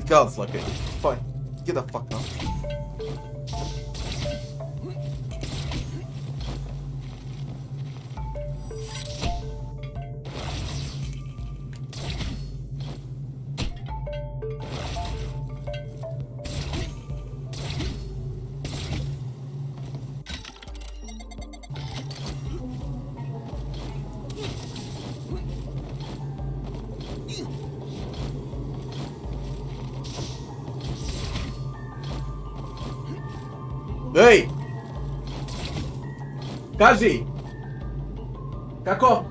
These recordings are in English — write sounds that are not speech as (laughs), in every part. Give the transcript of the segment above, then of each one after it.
Counts like it. Fine. Get the fuck now. Kaji! Kako!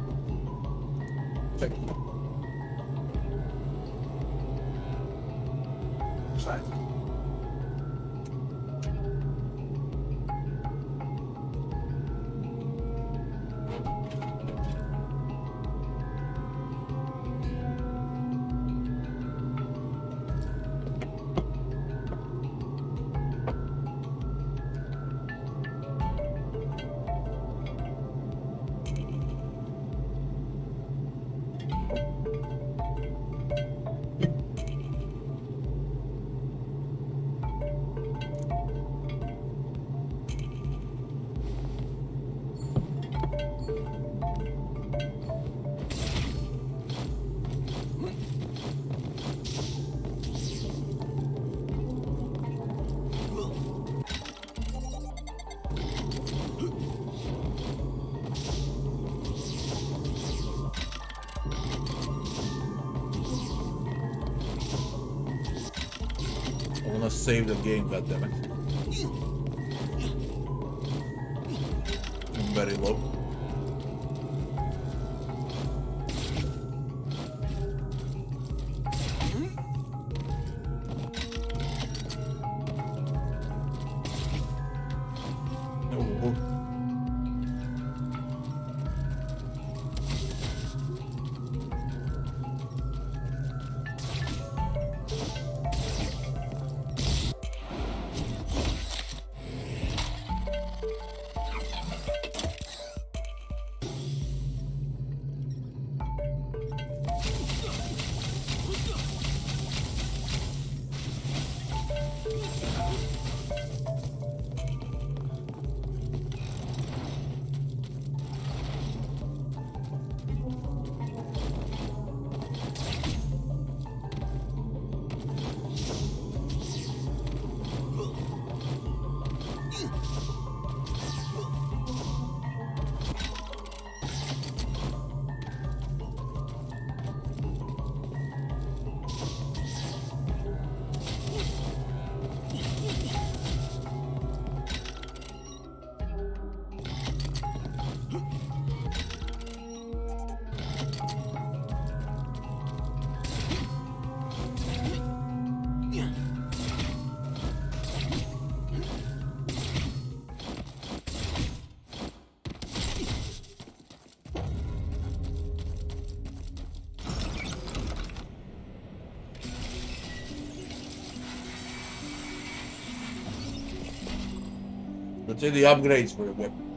Let's the upgrades for your weapon.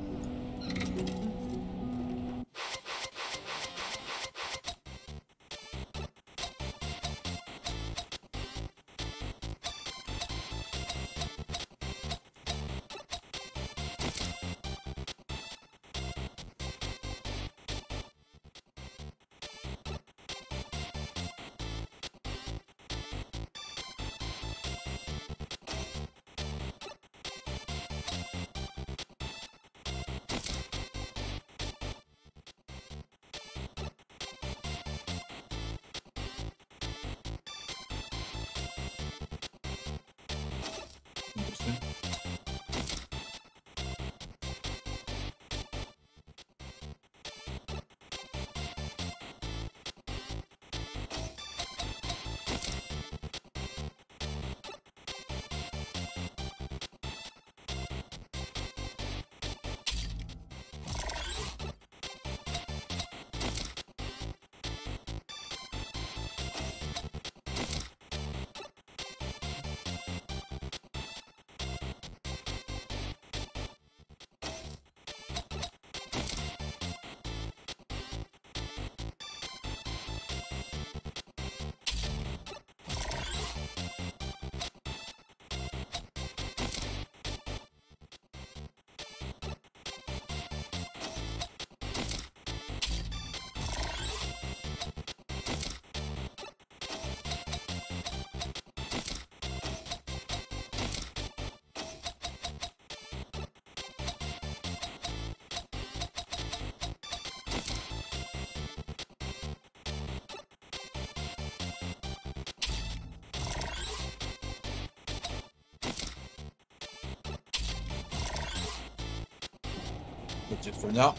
That's it for now.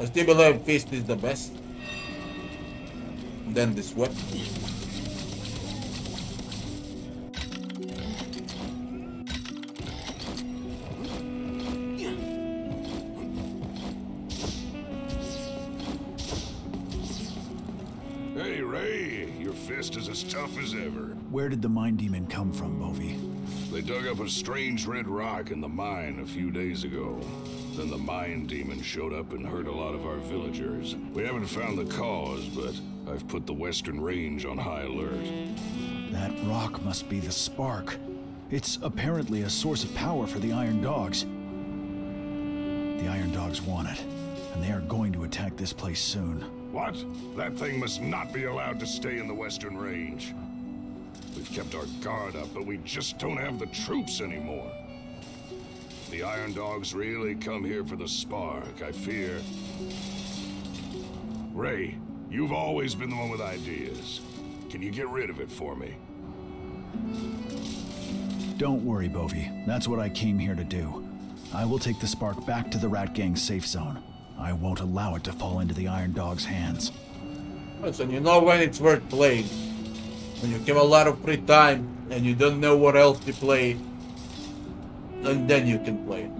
I still believe Fist is the best. Then this weapon. Hey, Ray, your fist is as tough as ever. Where did the Mind Demon come from, Bovie? They dug up a strange red rock in the mine a few days ago. Then the Mind Demon showed up and hurt a lot of our villagers. We haven't found the cause, but I've put the Western Range on high alert. That rock must be the spark. It's apparently a source of power for the Iron Dogs. The Iron Dogs want it, and they are going to attack this place soon. What? That thing must not be allowed to stay in the Western Range. We've kept our guard up, but we just don't have the troops anymore. The Iron Dogs really come here for the spark, I fear. Ray, you've always been the one with ideas. Can you get rid of it for me? Don't worry, Bovie. That's what I came here to do. I will take the spark back to the Rat Gang's safe zone. I won't allow it to fall into the Iron Dog's hands. Listen, you know when it's worth playing. When you give a lot of free time and you don't know what else to play, and then you can play it.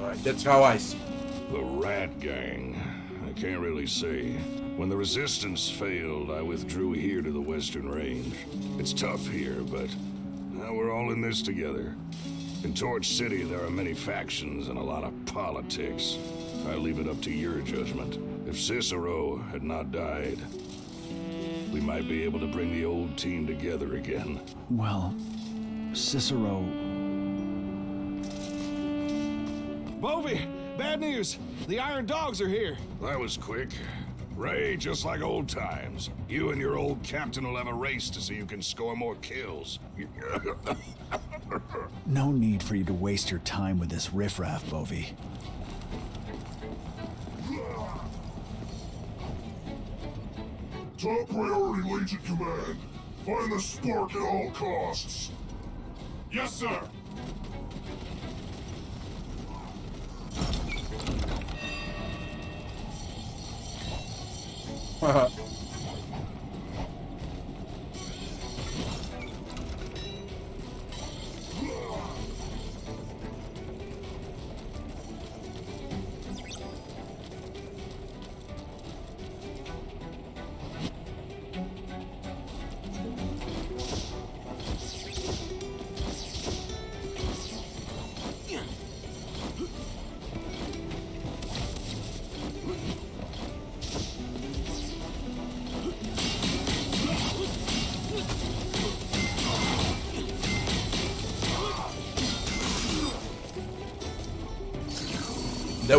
Alright, that's how I see it. The Rat Gang. I can't really say. When the Resistance failed, I withdrew here to the Western Range. It's tough here, but now we're all in this together. In Torch City, there are many factions and a lot of politics. I leave it up to your judgment. If Cicero had not died, we might be able to bring the old team together again. Well, Cicero. Bovie, bad news. The Iron Dogs are here. That was quick. Ray, just like old times. You and your old captain will have a race to see who can score more kills. (laughs) No need for you to waste your time with this riffraff, Bovie. Top priority, Legion Command. Find the spark at all costs. Yes, sir. 嗯 (laughs) 哼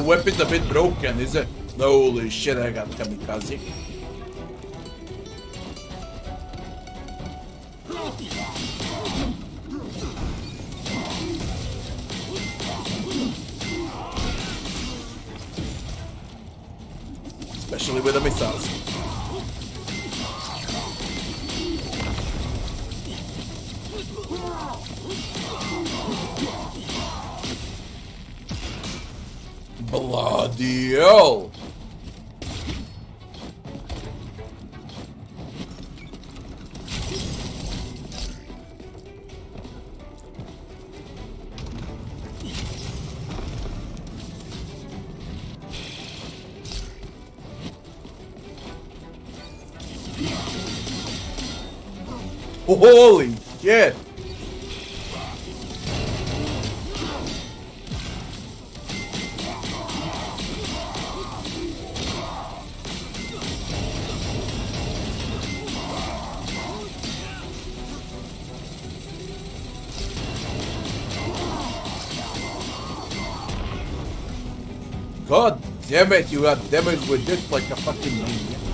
weapon's a bit broken, is it? Holy shit, I got kamikaze. Bloody hell! Holy shit! Damn it, you got damage with this like a fucking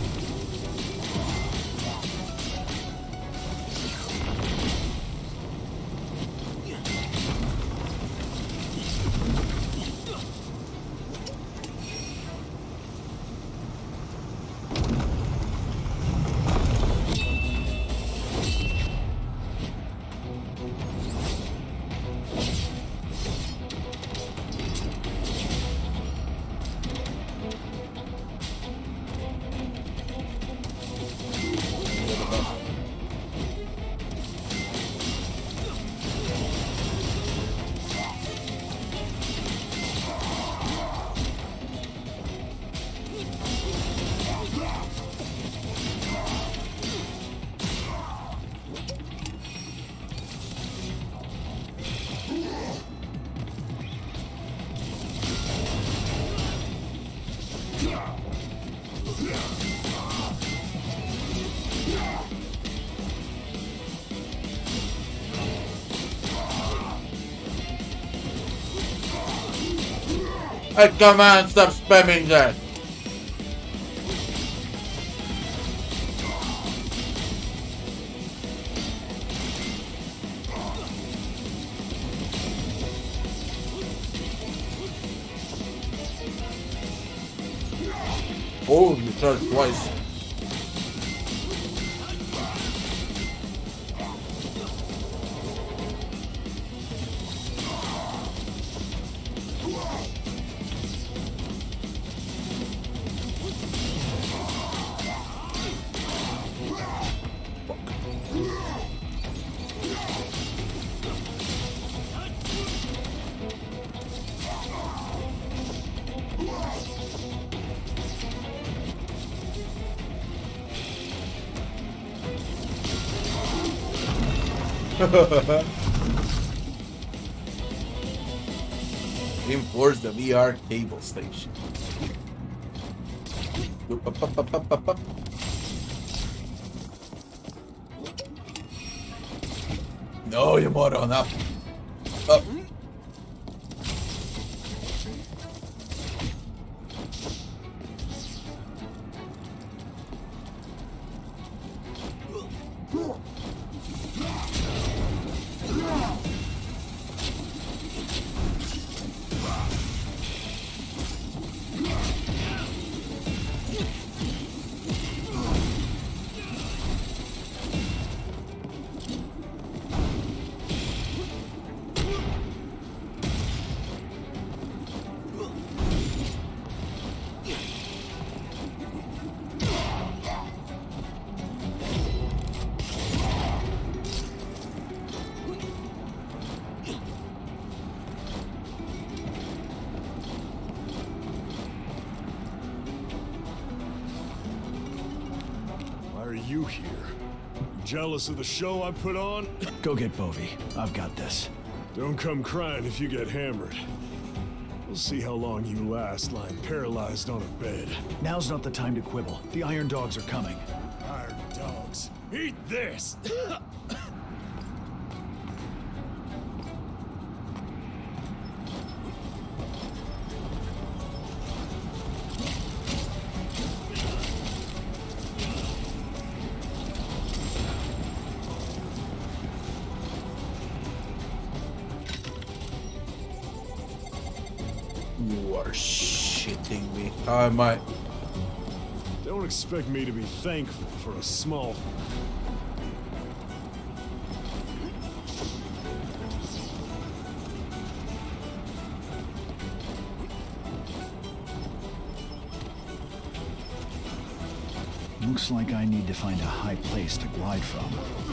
come on, stop spamming that. (laughs) Reinforce the VR cable station. (laughs) Jealous of the show I put on? (coughs) Go get Bovie. I've got this. Don't come crying if you get hammered. We'll see how long you last lying paralyzed on a bed. Now's not the time to quibble. The Iron Dogs are coming. Iron dogs. Eat this! (laughs) You are shitting me. I might. Don't expect me to be thankful for a small... Looks like I need to find a high place to glide from.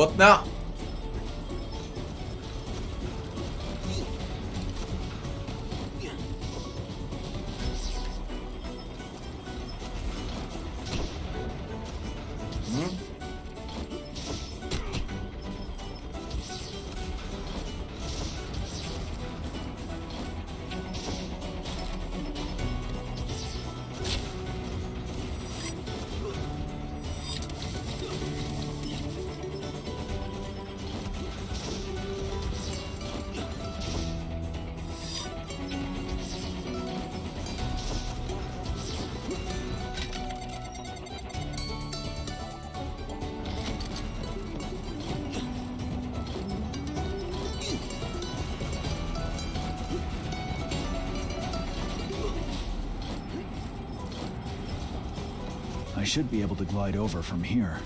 What now? Should be able to glide over from here.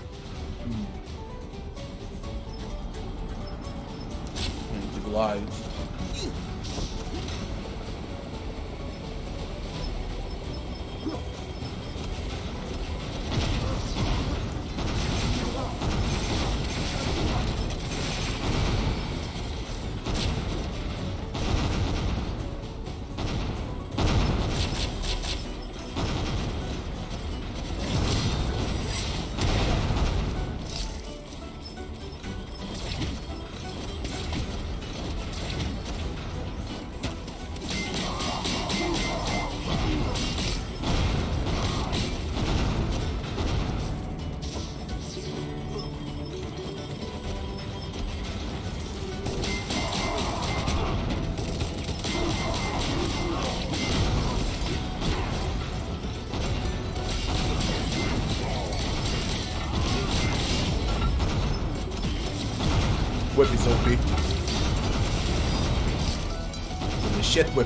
Shit whip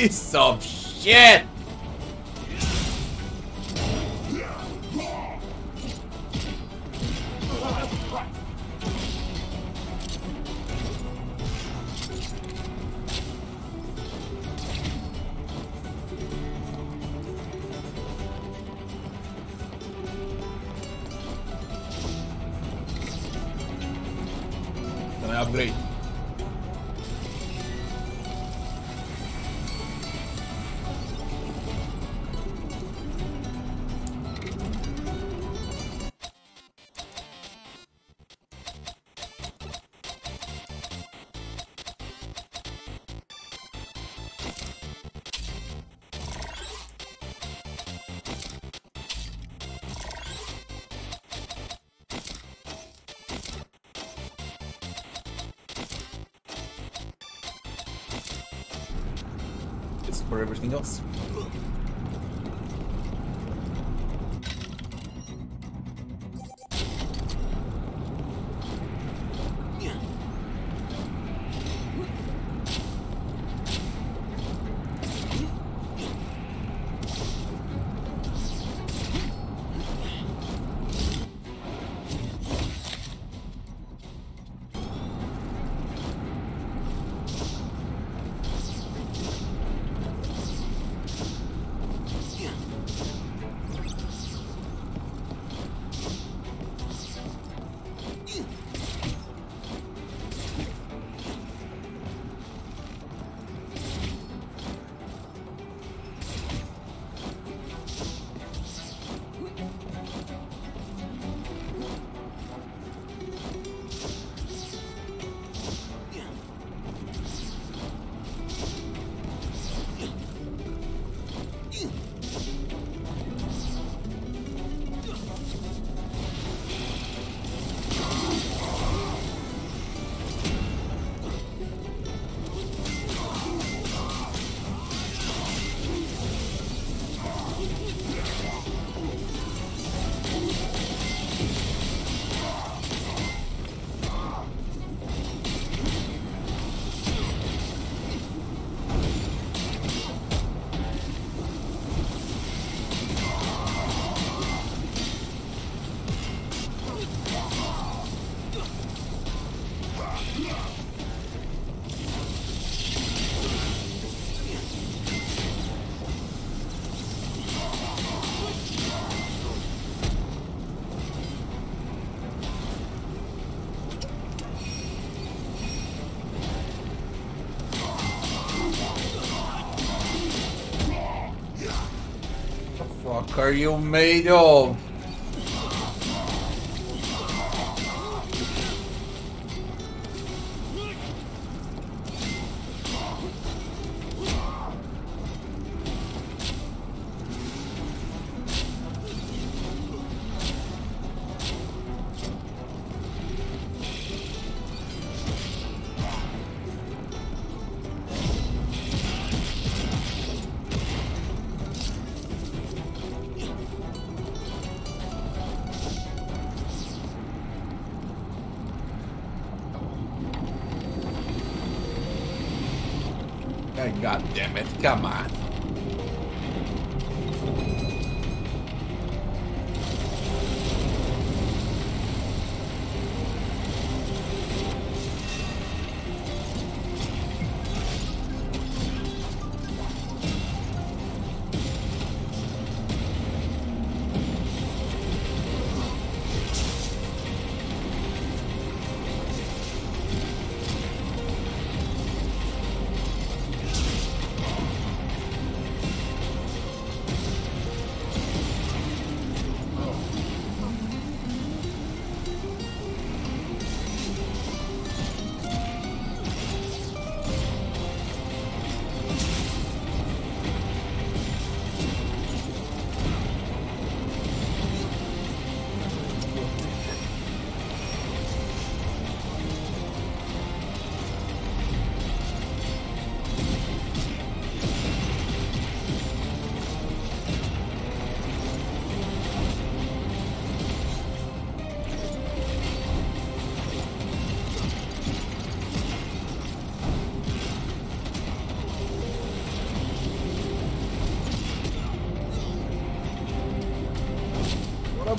Piece of shit! Are you made of?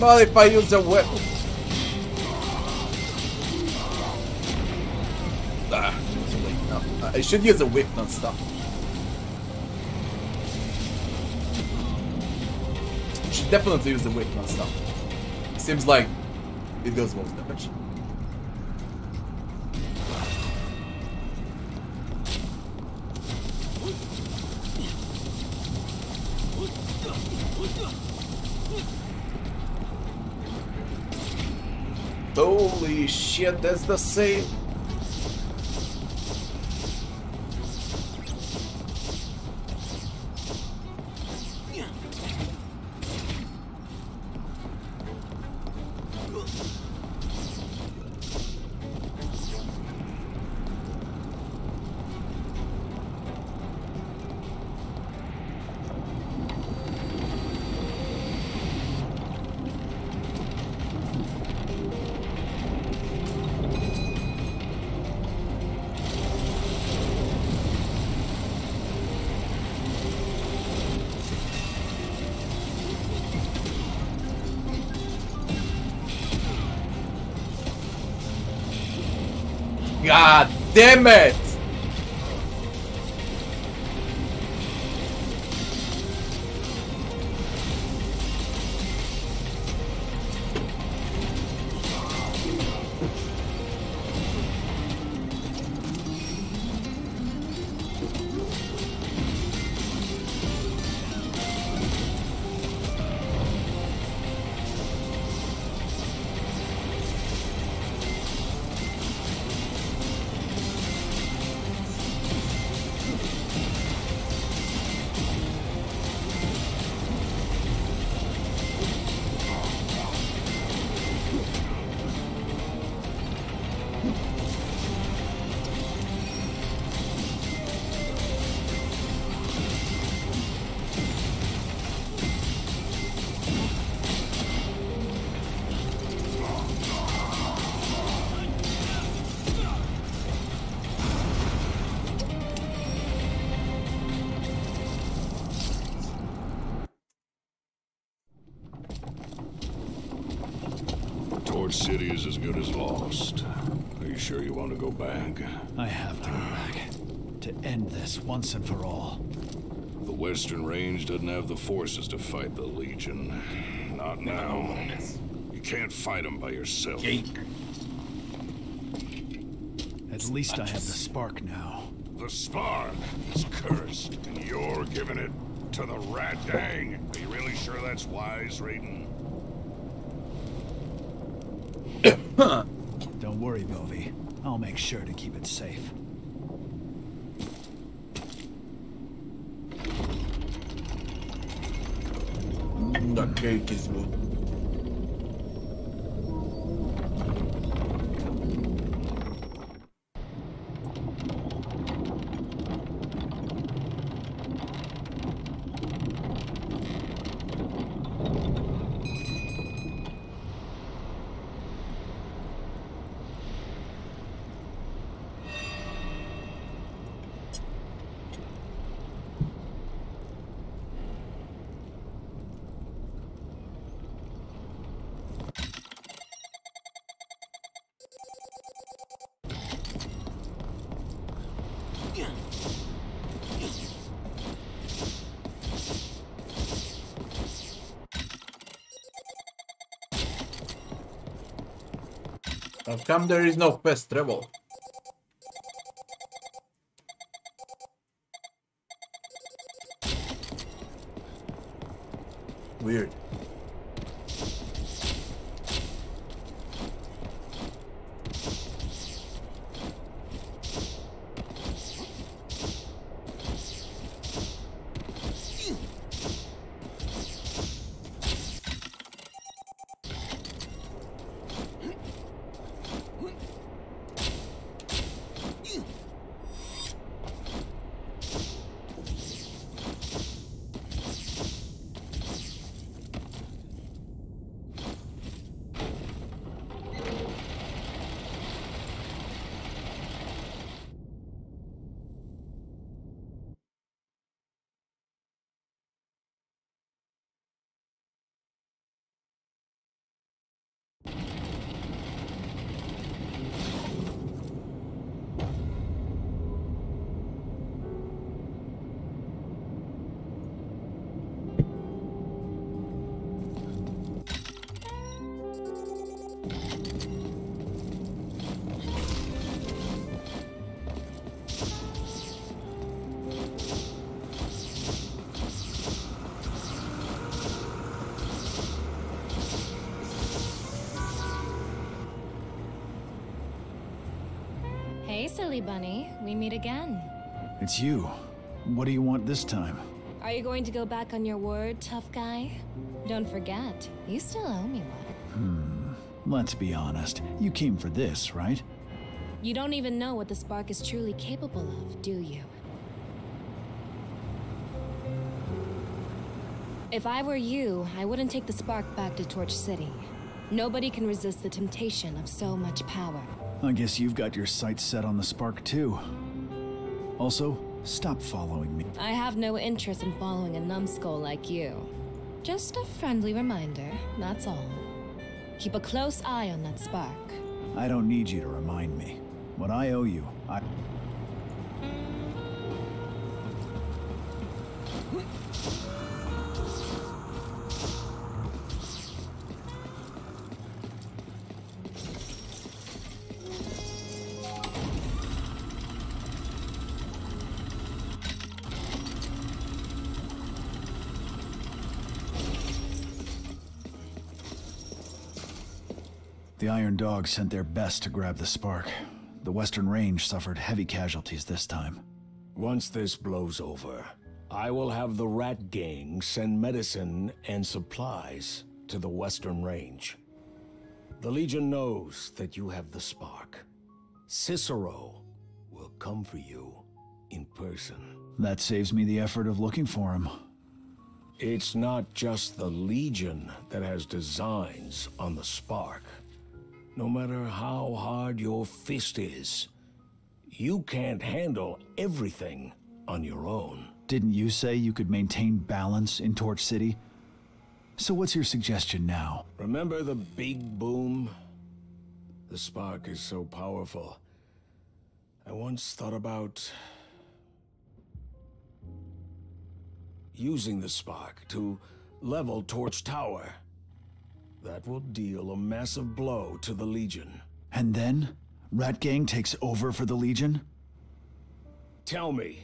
About if I use a whip? Ah, it's late now. I should use a whip, not stuff. Should definitely use the whip, not stuff. Seems like it does most damage. Shit, the same. Damn it! Once and for all. The Western Range doesn't have the forces to fight the Legion. Not now. You can't fight them by yourself. At least I have the spark now. The Spark is cursed, and you're giving it to the Rat Gang. Are you really sure that's wise, Rayton? (coughs) Don't worry, Bovie. I'll make sure to keep it safe. The cake is good. How come there is no fast travel? Weird. Bunny. We meet again. It's you. What do you want this time? Are you going to go back on your word, tough guy? Don't forget, you still owe me one. Hmm. Let's be honest. You came for this, right? You don't even know what the spark is truly capable of, do you? If I were you, I wouldn't take the spark back to Torch City. Nobody can resist the temptation of so much power. I guess you've got your sights set on the spark too. Also, stop following me. I have no interest in following a numbskull like you. Just a friendly reminder, that's all. Keep a close eye on that spark. I don't need you to remind me. What I owe you, Dogs sent their best to grab the spark. The Western Range suffered heavy casualties this time. Once this blows over, I will have the Rat Gang send medicine and supplies to the Western Range. The Legion knows that you have the spark. Cicero will come for you in person. That saves me the effort of looking for him. It's not just the Legion that has designs on the spark. No matter how hard your fist is, you can't handle everything on your own. Didn't you say you could maintain balance in Torch City? So what's your suggestion now? Remember the big boom? The spark is so powerful. I once thought about using the spark to level Torch Tower. That will deal a massive blow to the Legion. And then, Rat Gang takes over for the Legion? Tell me,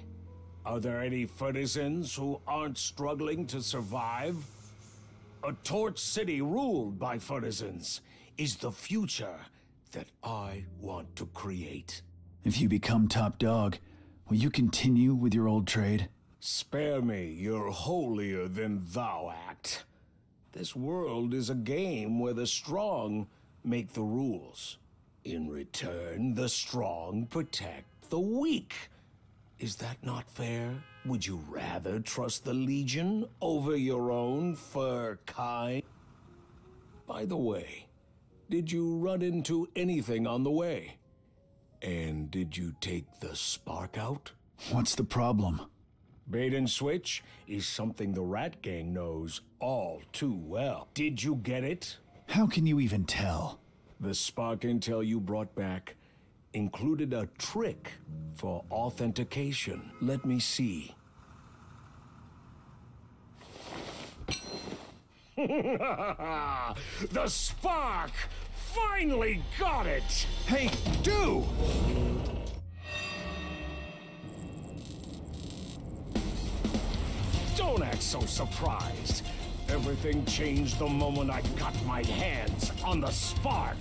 are there any Furtisans who aren't struggling to survive? A Torch City ruled by Furtisans is the future that I want to create. If you become top dog, will you continue with your old trade? Spare me your holier than thou act. This world is a game where the strong make the rules. In return, the strong protect the weak. Is that not fair? Would you rather trust the Legion over your own fur kind? By the way, did you run into anything on the way? And did you take the spark out? What's the problem? Bait and switch is something the Rat Gang knows all too well. Did you get it? How can you even tell? The spark intel you brought back included a trick for authentication. Let me see. (laughs) the spark! Finally got it! Hey, do! Don't act so surprised. Everything changed the moment I got my hands on the spark.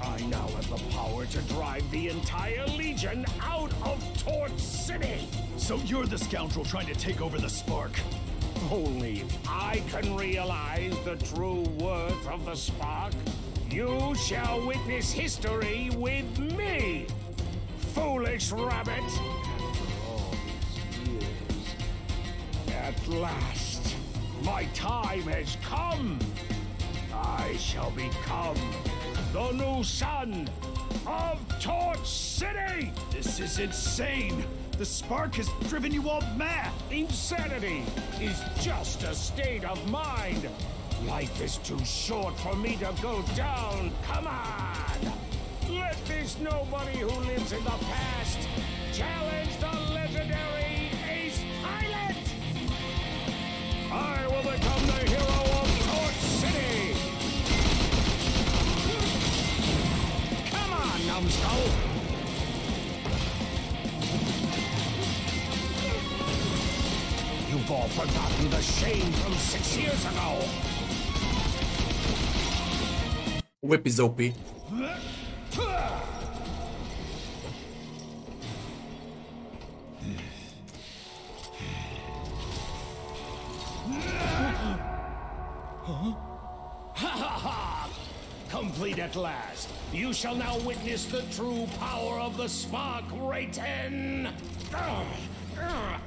I now have the power to drive the entire Legion out of Torch City. So you're the scoundrel trying to take over the spark? Only if I can realize the true worth of the spark, you shall witness history with me, foolish rabbit. At last, my time has come. I shall become the new son of Torch City! This is insane! The spark has driven you all mad! Insanity is just a state of mind. Life is too short for me to go down. Come on! Let this nobody who lives in the past challenge the legendary I will become the hero of Torch City! Come on, numbskull! You've all forgotten the shame from six years ago. Whip is OP. (laughs) Complete at last. You shall now witness the true power of the Spark ugh.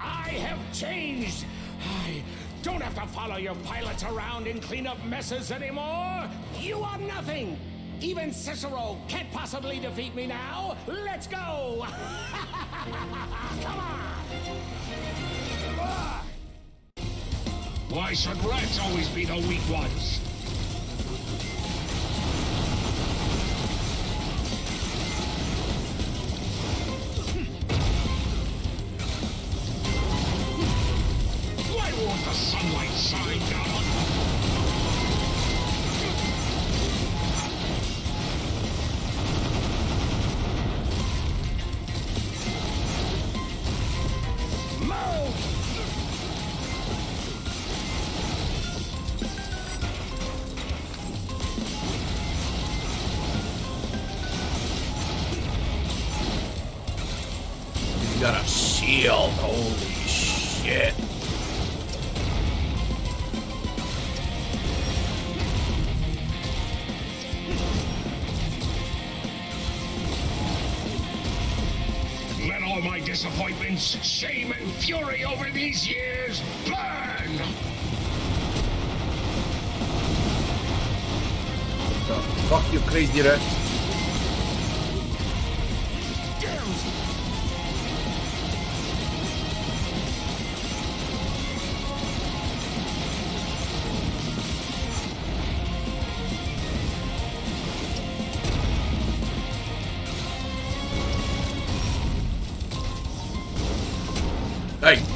I have changed. I don't have to follow your pilots around and clean up messes anymore. You are nothing. Even Cicero can't possibly defeat me now. Let's go. (laughs) Come on. Why should rats always be the weak ones?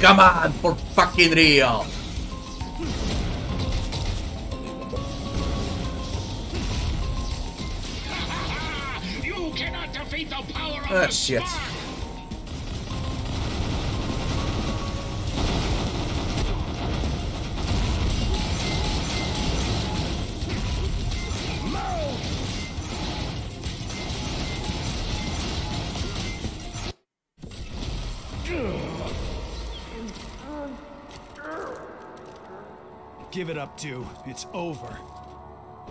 Come on, for fucking real! You cannot defeat the power of Ah, the shit. Up, two. It's over.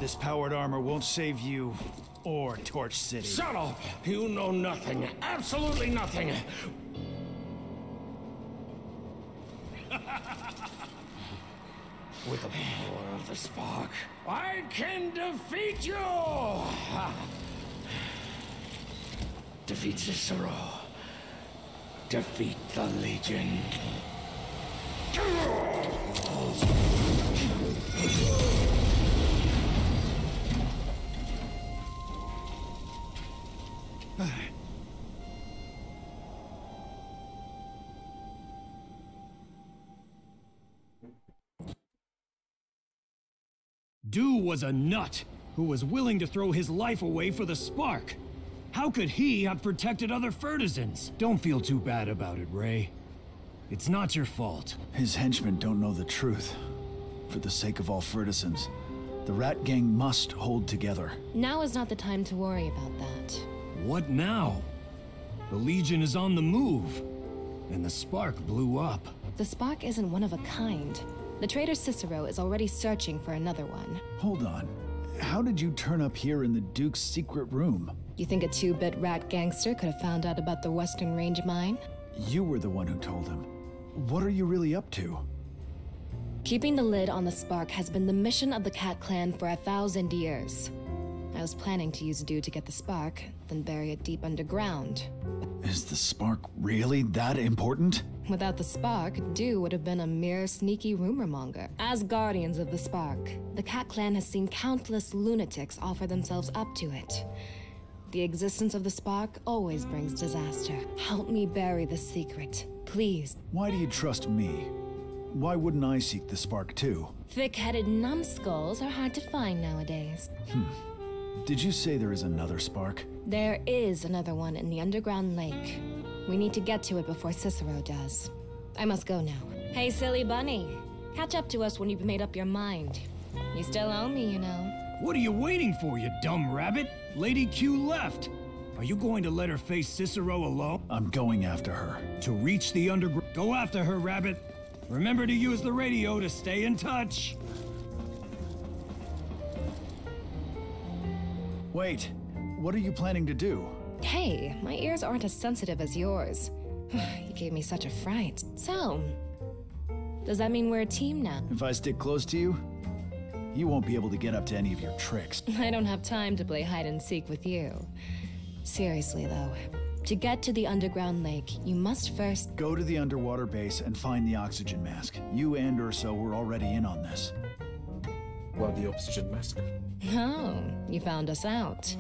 This powered armor won't save you or Torch City. Shut up! You know nothing. Absolutely nothing. With the power of the spark, I can defeat you! Defeat Cicero. Defeat the Legion. Was a nut who was willing to throw his life away for the spark. How could he have protected other Furtisans? Don't feel too bad about it, Ray. It's not your fault. His henchmen don't know the truth. For the sake of all Furtisans, the Rat Gang must hold together. Now is not the time to worry about that. What now? The Legion is on the move, and the spark blew up. The spark isn't one of a kind. The traitor Cicero is already searching for another one. Hold on. How did you turn up here in the Duke's secret room? You think a two-bit rat gangster could have found out about the Western Range mine? You were the one who told him. What are you really up to? Keeping the lid on the spark has been the mission of the Cat Clan for a thousand years. I was planning to use Dew to get the spark, then bury it deep underground. Is the spark really that important? Without the spark, Dew would have been a mere sneaky rumor monger. As guardians of the spark, the Cat Clan has seen countless lunatics offer themselves up to it. The existence of the spark always brings disaster. Help me bury the secret, please. Why do you trust me? Why wouldn't I seek the spark too? Thick-headed numbskulls are hard to find nowadays. Hmm. Did you say there is another spark? There is another one in the underground lake. We need to get to it before Cicero does. I must go now. Hey, silly bunny. Catch up to us when you've made up your mind. You still owe me, you know. What are you waiting for, you dumb rabbit? Lady Q left. Are you going to let her face Cicero alone? I'm going after her. To reach the underground. Go after her, rabbit. Remember to use the radio to stay in touch. Wait, what are you planning to do? Hey, my ears aren't as sensitive as yours. (sighs) you gave me such a fright. So, does that mean we're a team now? If I stick close to you, you won't be able to get up to any of your tricks. (laughs) I don't have time to play hide and seek with you. Seriously, though, to get to the underground lake, you must first. Go to the underwater base and find the oxygen mask. You and Urso were already in on this. Well, the oxygen mask. (laughs) Oh, you found us out.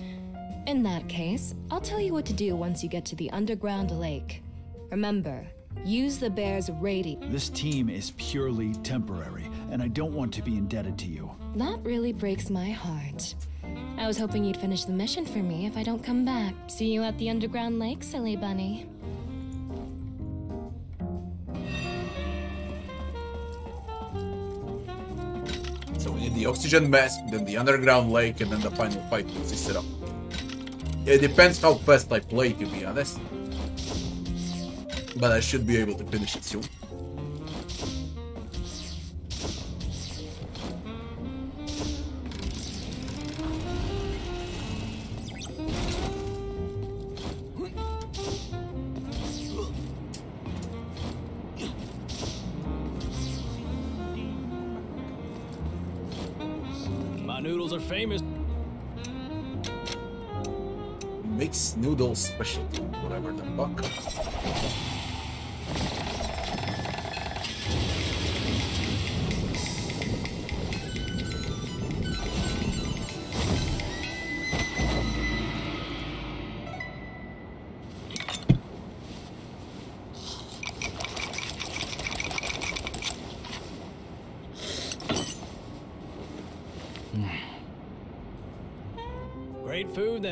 In that case, I'll tell you what to do once you get to the underground lake. Remember, use the bear's radio. This team is purely temporary, and I don't want to be indebted to you. That really breaks my heart. I was hoping you'd finish the mission for me if I don't come back. See you at the underground lake, silly bunny. So we need the oxygen mask, then the underground lake, and then the final fight with Cicero. It depends how fast I play, to be honest. But I should be able to finish it soon. Noodle specialty, whatever the fuck.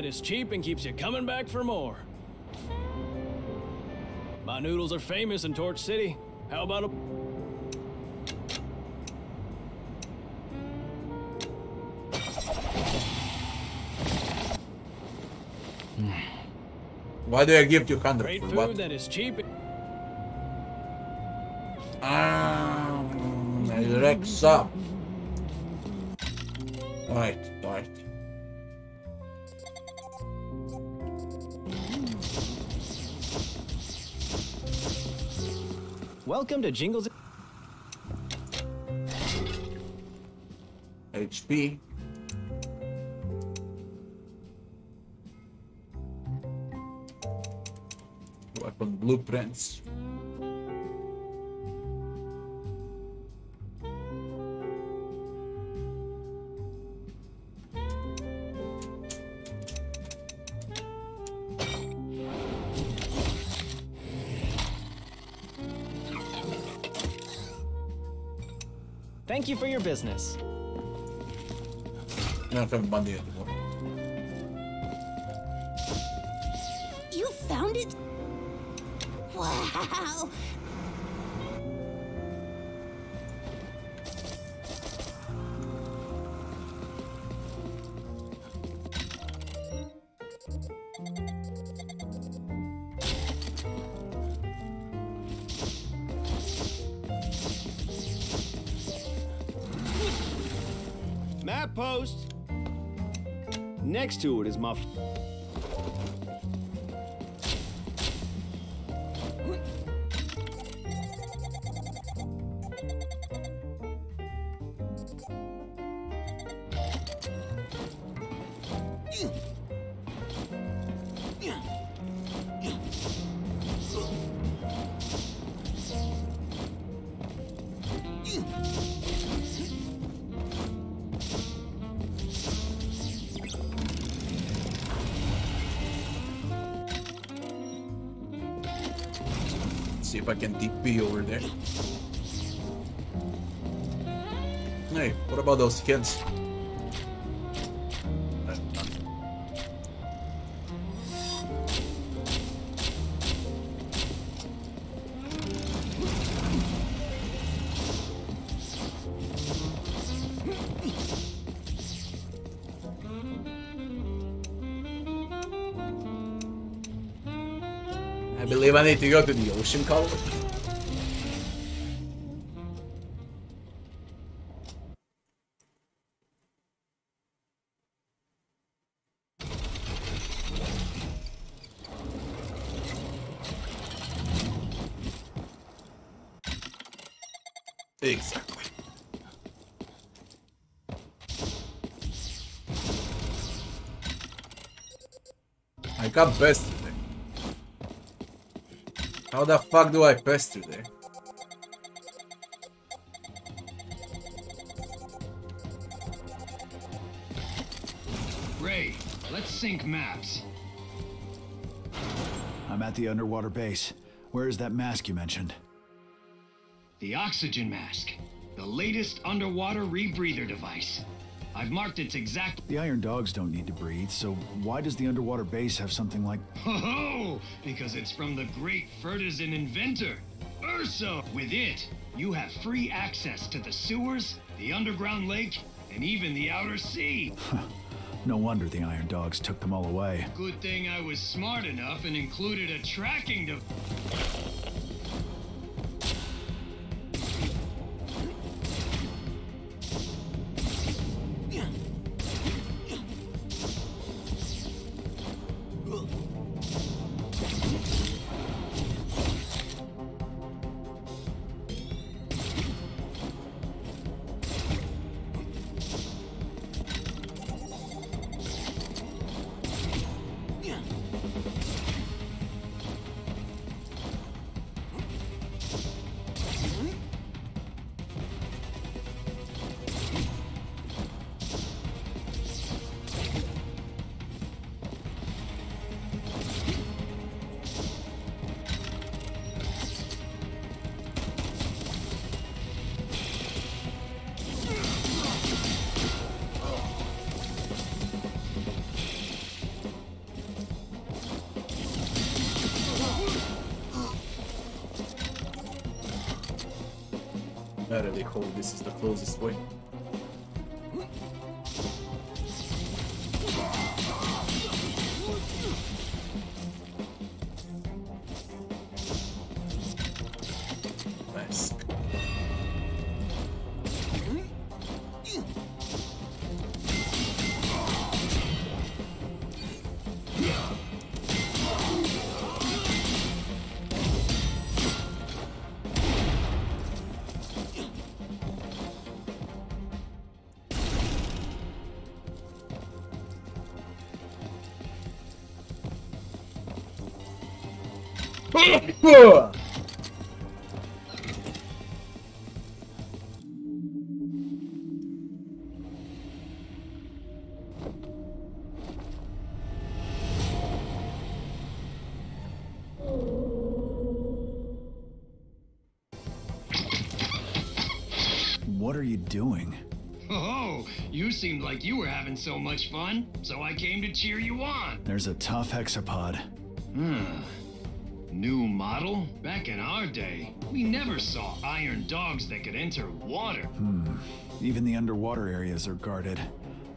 Is cheap and keeps you coming back for more. My noodles are famous in Torch City. How about a... Why do I give 200 Great for food what? that is cheap. Um, Rex up. Right, Welcome to Jingles. HP. Weapon blueprints. Business. Don't have money anymore. Next those skins? I believe I need to go to the ocean color. Got best today. How the fuck do I pass today? Ray, let's sync maps. I'm at the underwater base. Where is that mask you mentioned? The oxygen mask. The latest underwater rebreather device. I've marked its exact... The Iron Dogs don't need to breathe, so why does the underwater base have something like... Oh, because it's from the great Furtisan inventor, Urso. With it, you have free access to the sewers, the underground lake, and even the outer sea. No wonder the Iron Dogs took them all away. Good thing I was smart enough and included a tracking device. I really hope this is the closest way. Doing? Oh, you seemed like you were having so much fun, so I came to cheer you on. There's a tough hexapod. Hmm. New model? Back in our day, we never saw iron dogs that could enter water. Hmm. Even the underwater areas are guarded.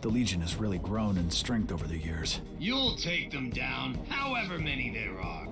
The Legion has really grown in strength over the years. You'll take them down, however many there are.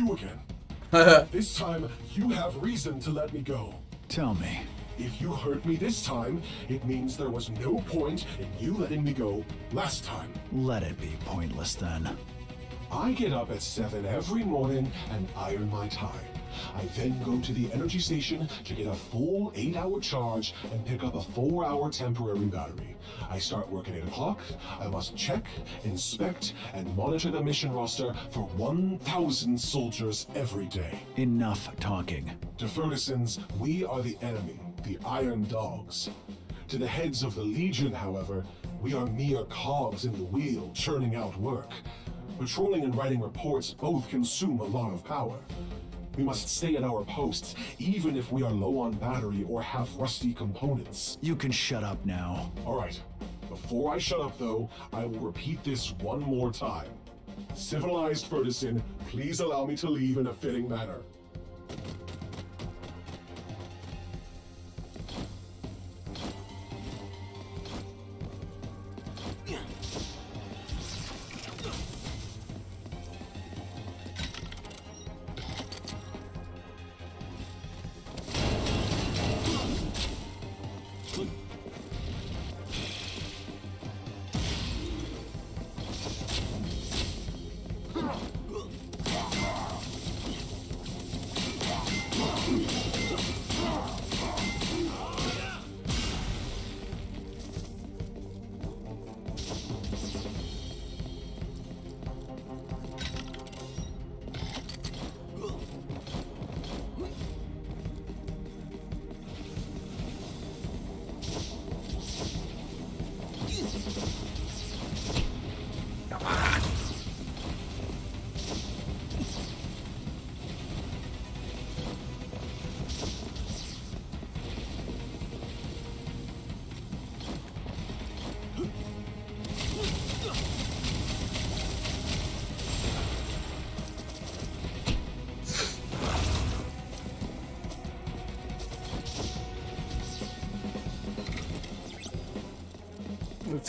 You again. (laughs) this time, you have reason to let me go. Tell me. If you hurt me this time, it means there was no point in you letting me go last time. Let it be pointless then. I get up at 7 every morning and iron my tie. I then go to the energy station to get a full 8 hour charge and pick up a 4 hour temporary battery. I start work at 8 o'clock. I must check, inspect, and monitor the mission roster for 1,000 soldiers every day. Enough talking. To Ferguson's, we are the enemy, the Iron Dogs. To the heads of the Legion, however, we are mere cogs in the wheel, churning out work. Patrolling and writing reports both consume a lot of power. We must stay at our posts, even if we are low on battery or have rusty components. You can shut up now. Alright, before I shut up though, I will repeat this one more time. Civilized Ferguson, please allow me to leave in a fitting manner.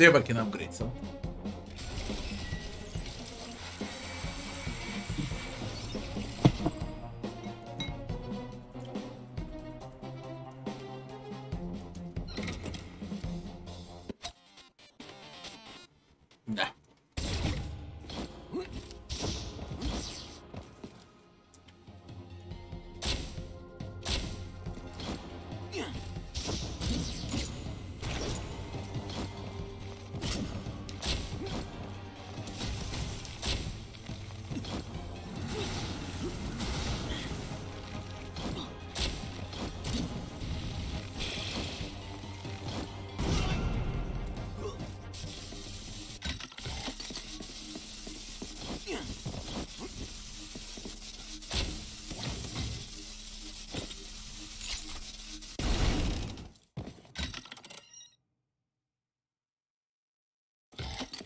See if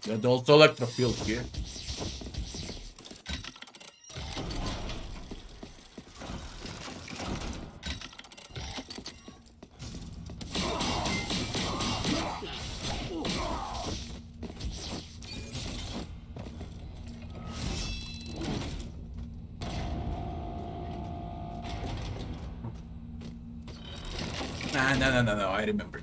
There's also electrofield here. Nah, no, no, no, no. I remember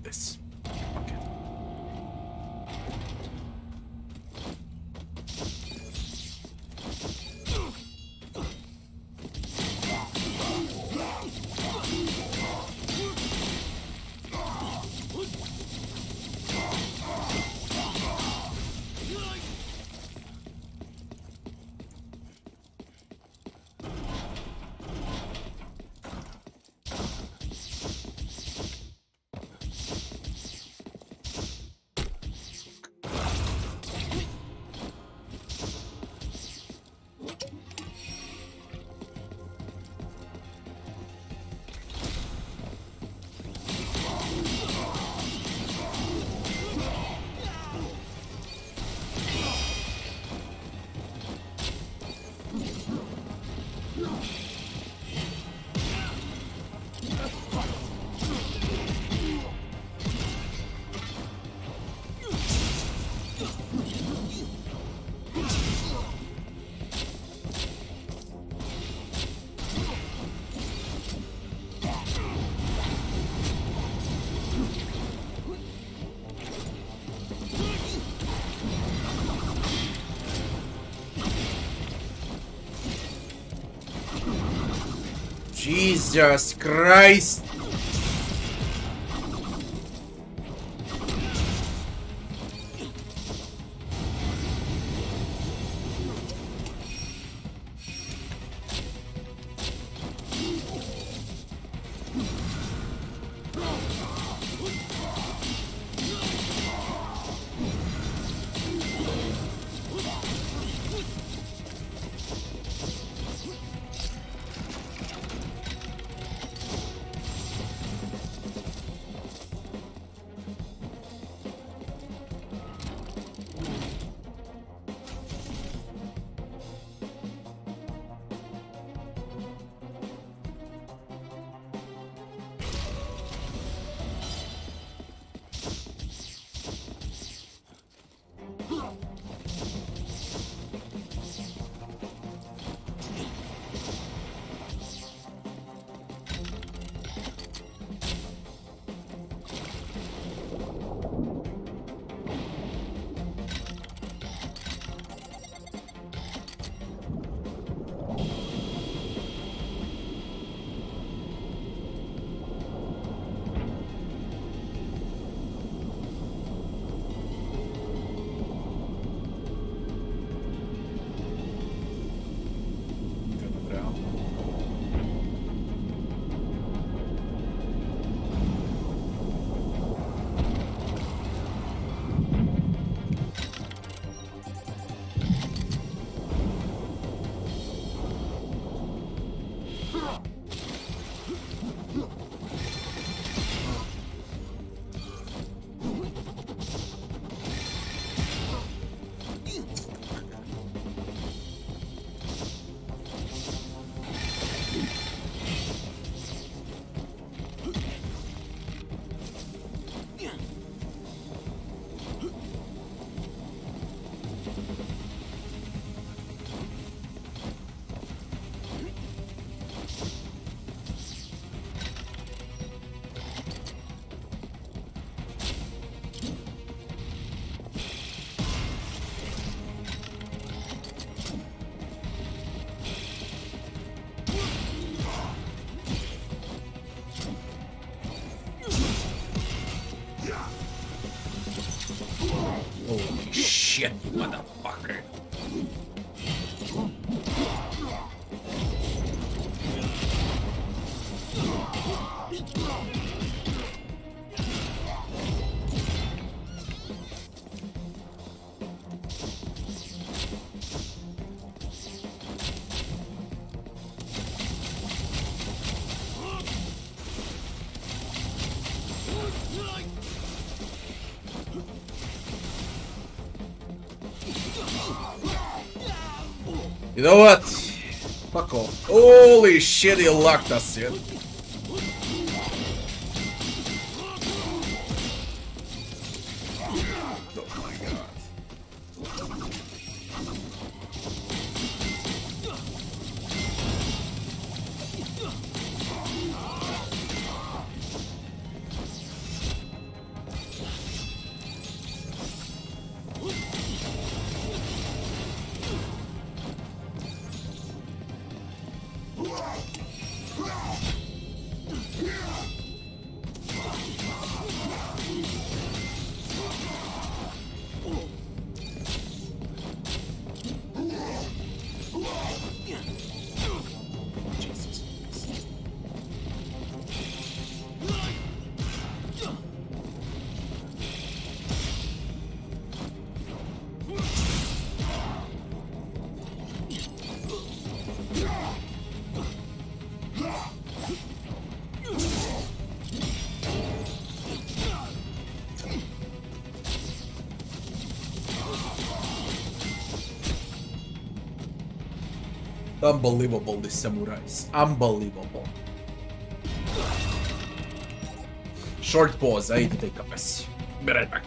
Jesus Christ! You know what? Fuck off. Holy shit, he locked us in. Unbelievable, these samurais. Unbelievable. Short pause, I need to take a piss. Be right back,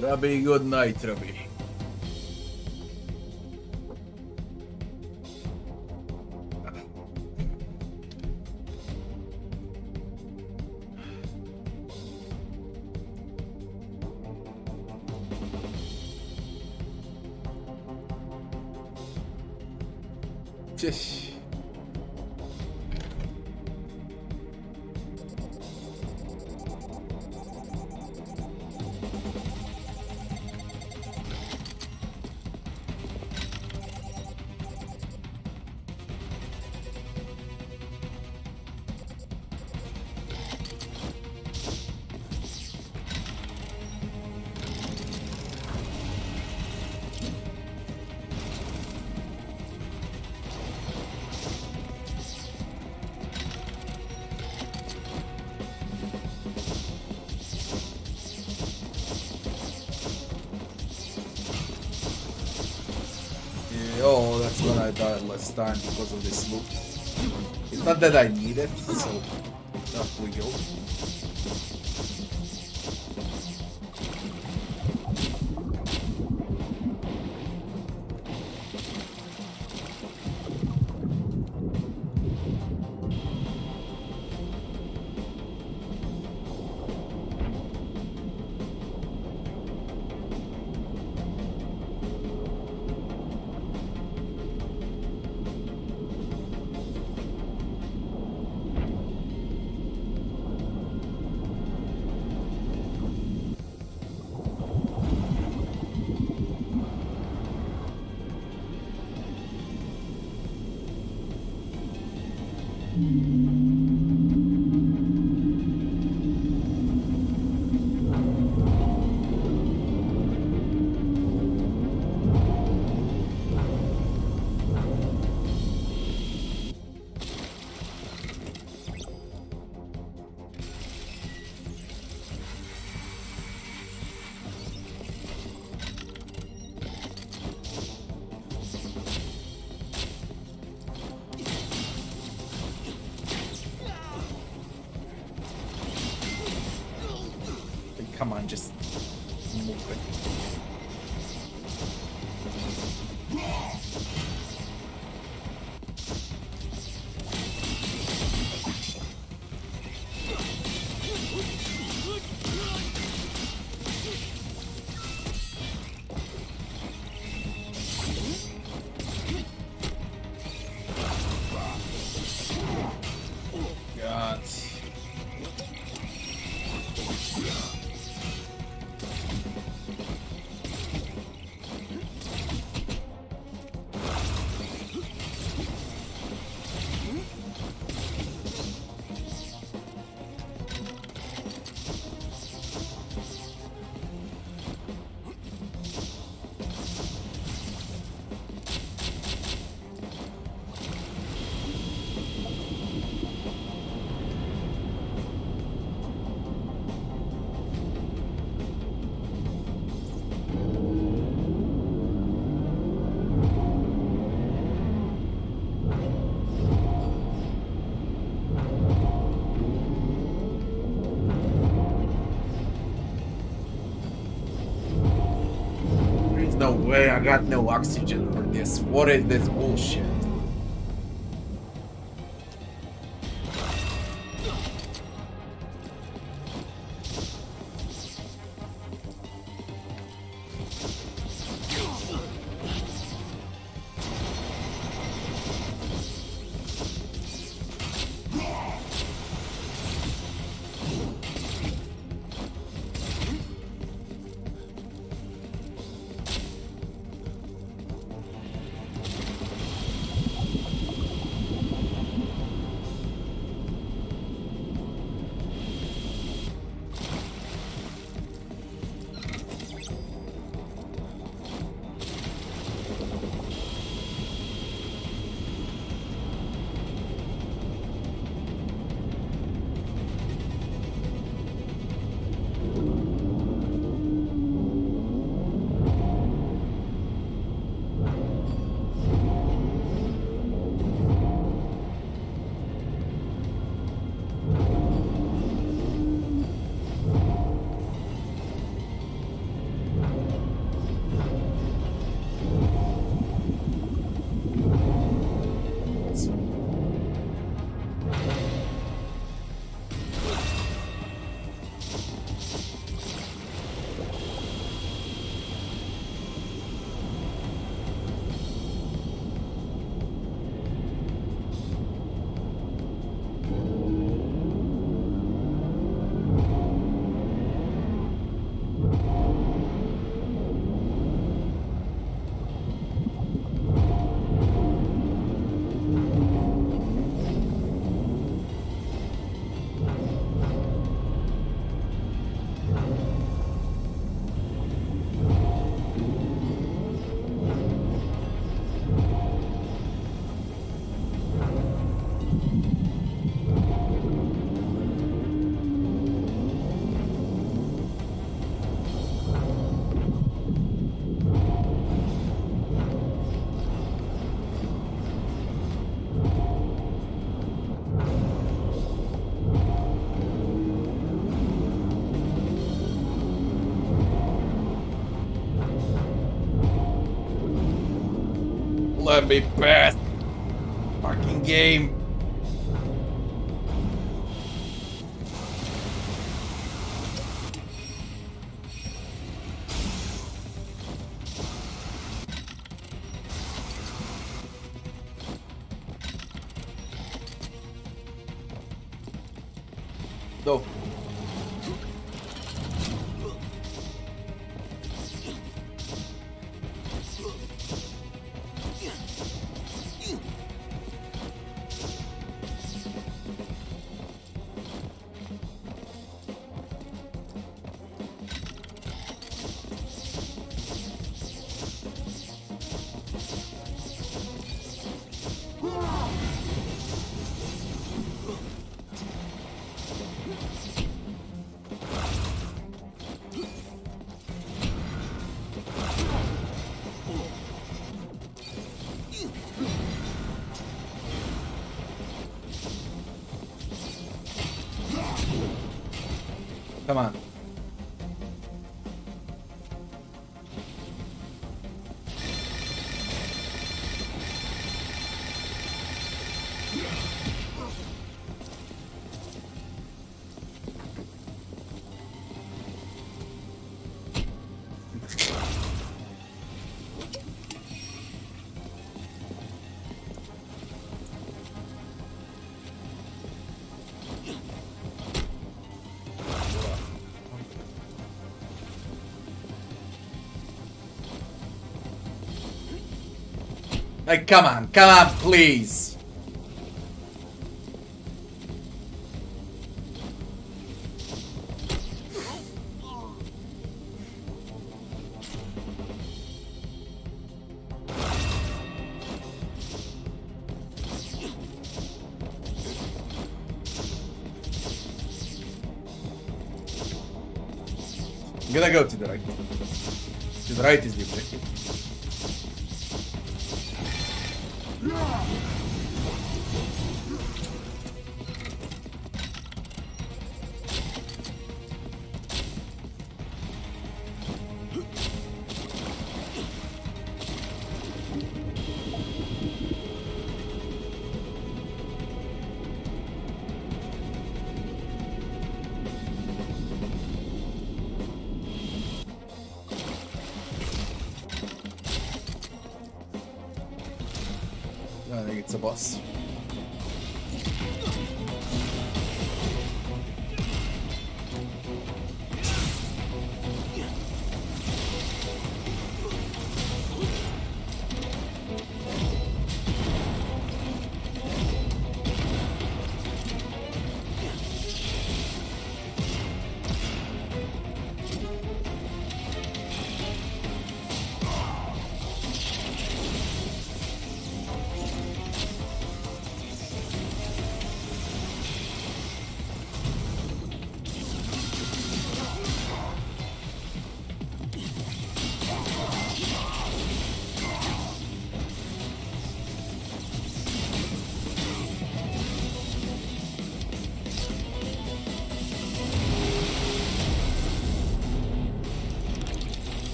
Robbie, good night, Robbie. Time because of this loot. It's not that I need it, so up we go. Oxygen for this. What is this bullshit? Me pass. Fucking game. Like, come on, come on, please. I'm gonna go to the right. To the right is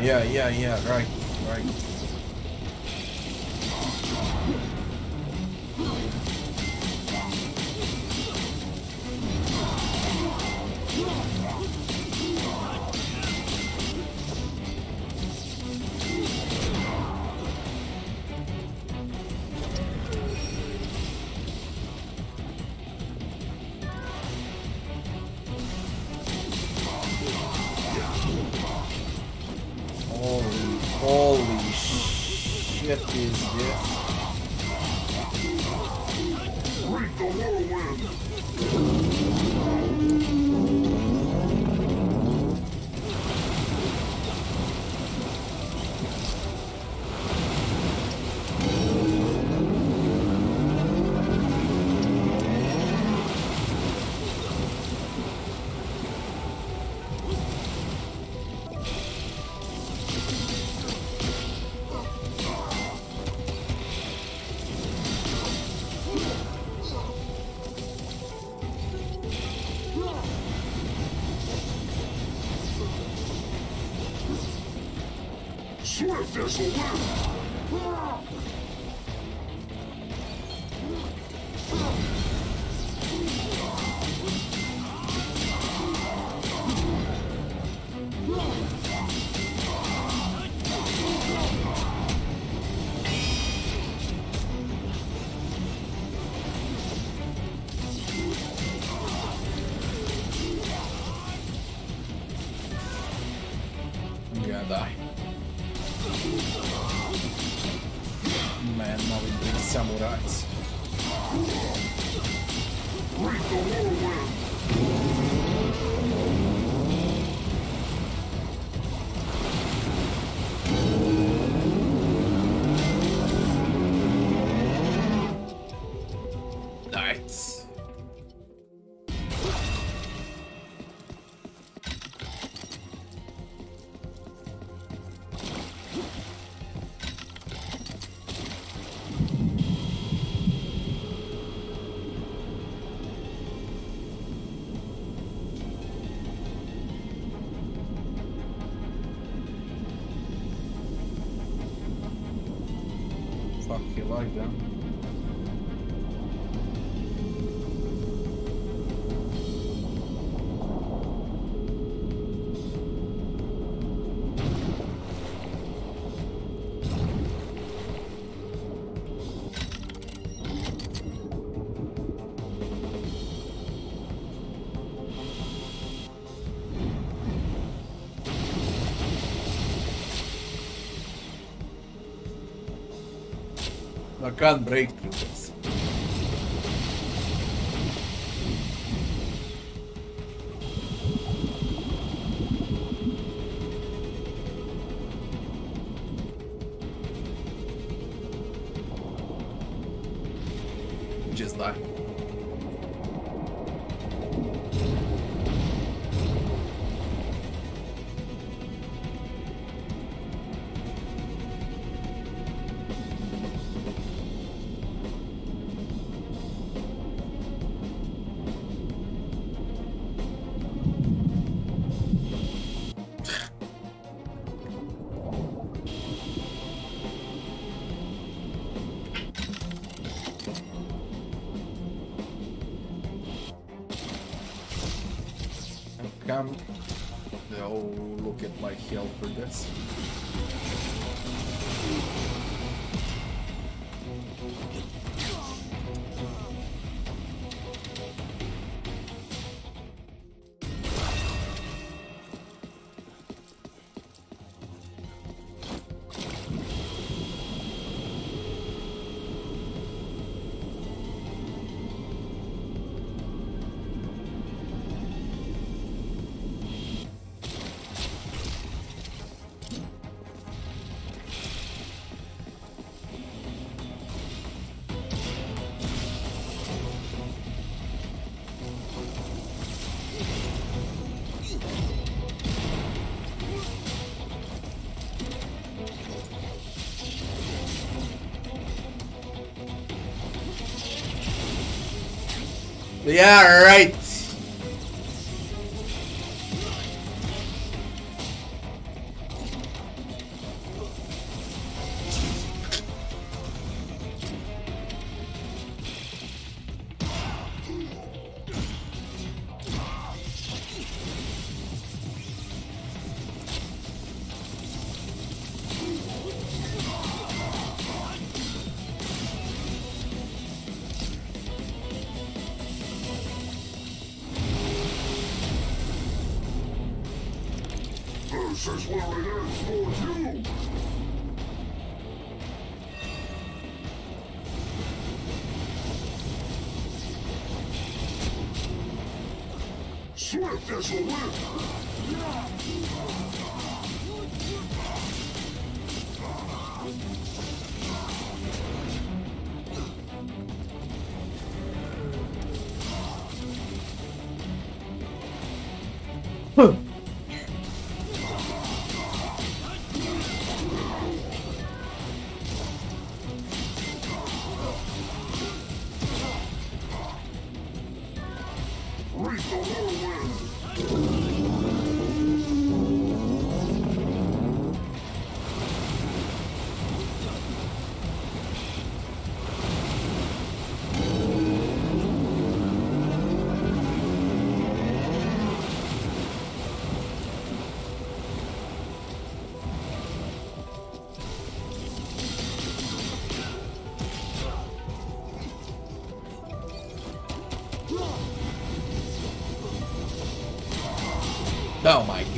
Yeah, yeah, yeah, right. like that. Can break. come. They'll look at my health for this. Yeah, right.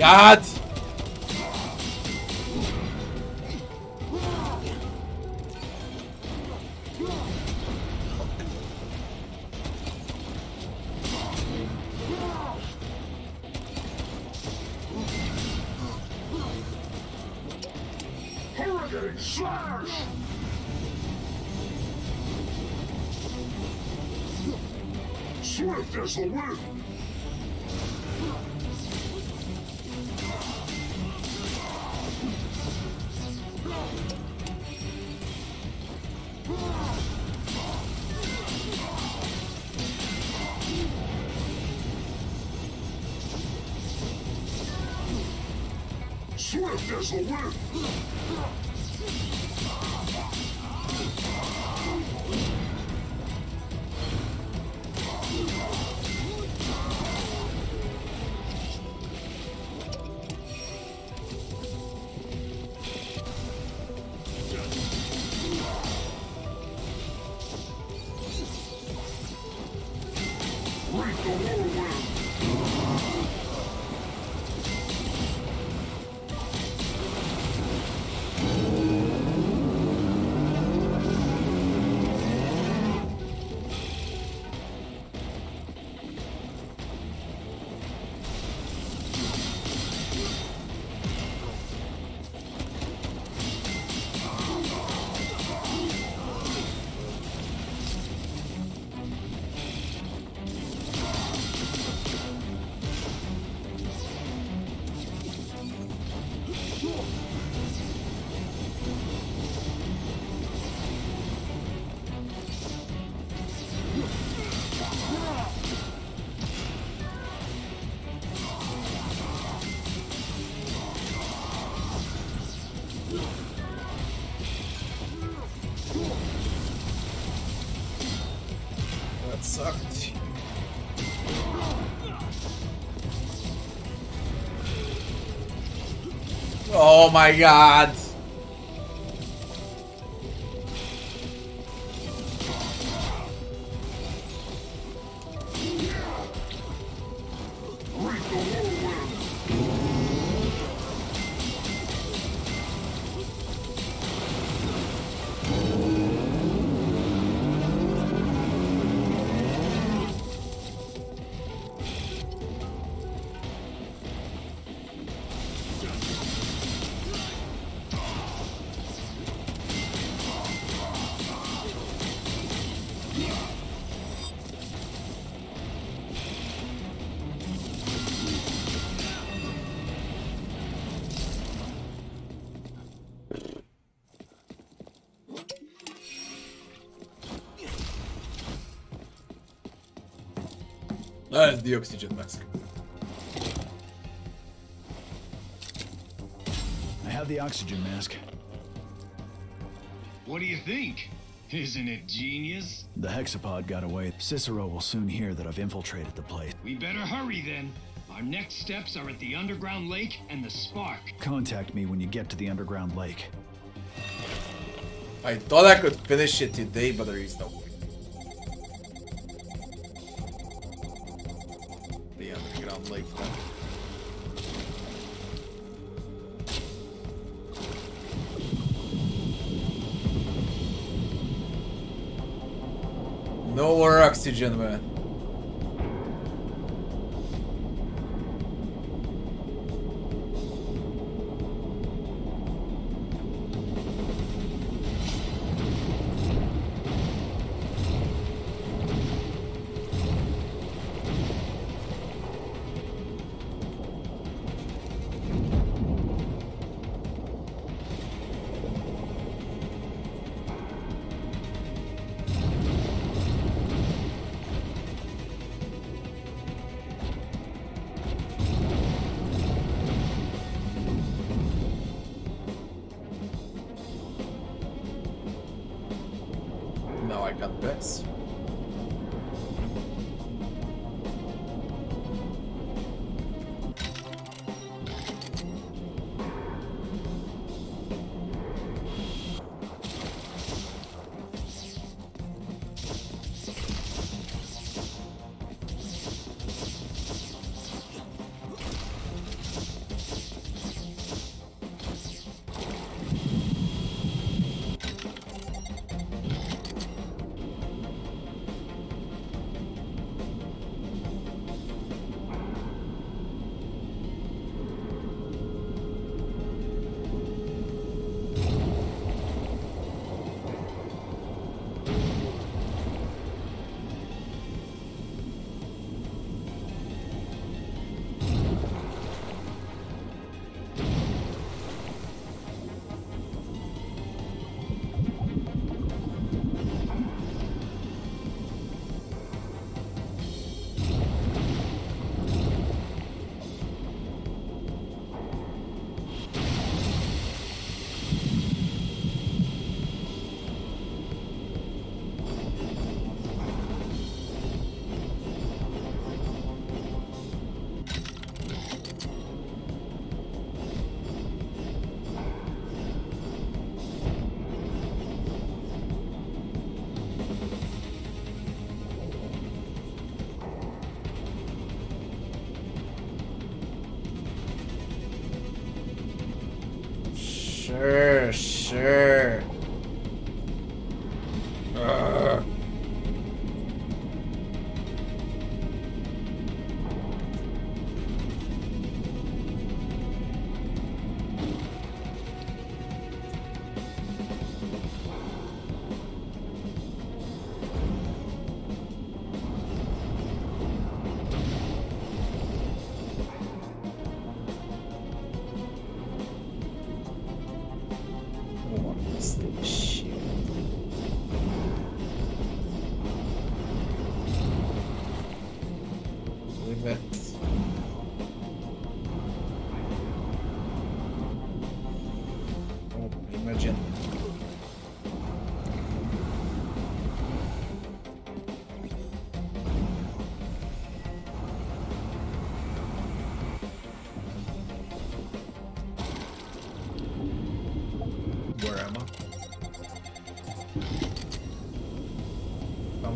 God! My god! The oxygen mask. I have the oxygen mask. What do you think? Isn't it genius? The hexapod got away. Cicero will soon hear that I've infiltrated the place. We better hurry then. Our next steps are at the underground lake and the spark. Contact me when you get to the underground lake. I thought I could finish it today, but there is no way. More oxygen,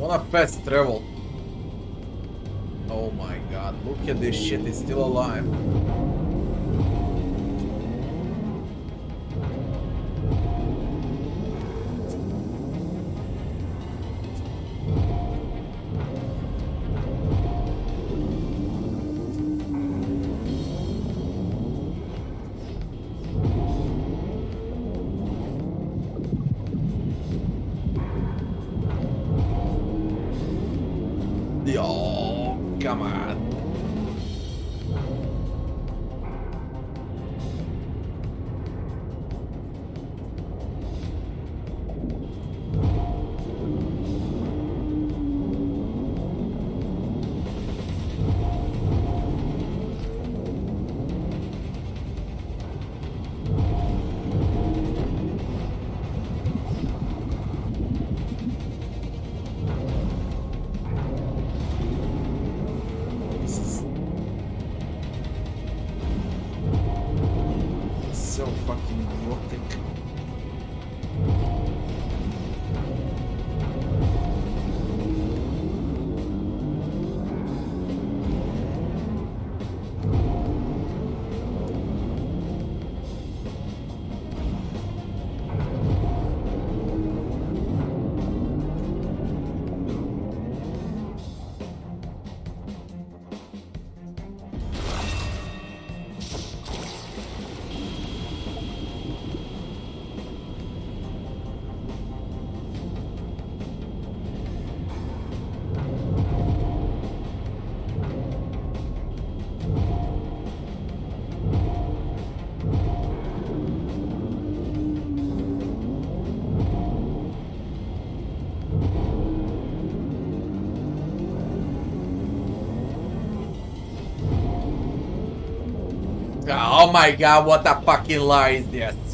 wanna fast travel. Oh my god, look at this shit, it's still alive. Oh my god, what a fucking lie is this?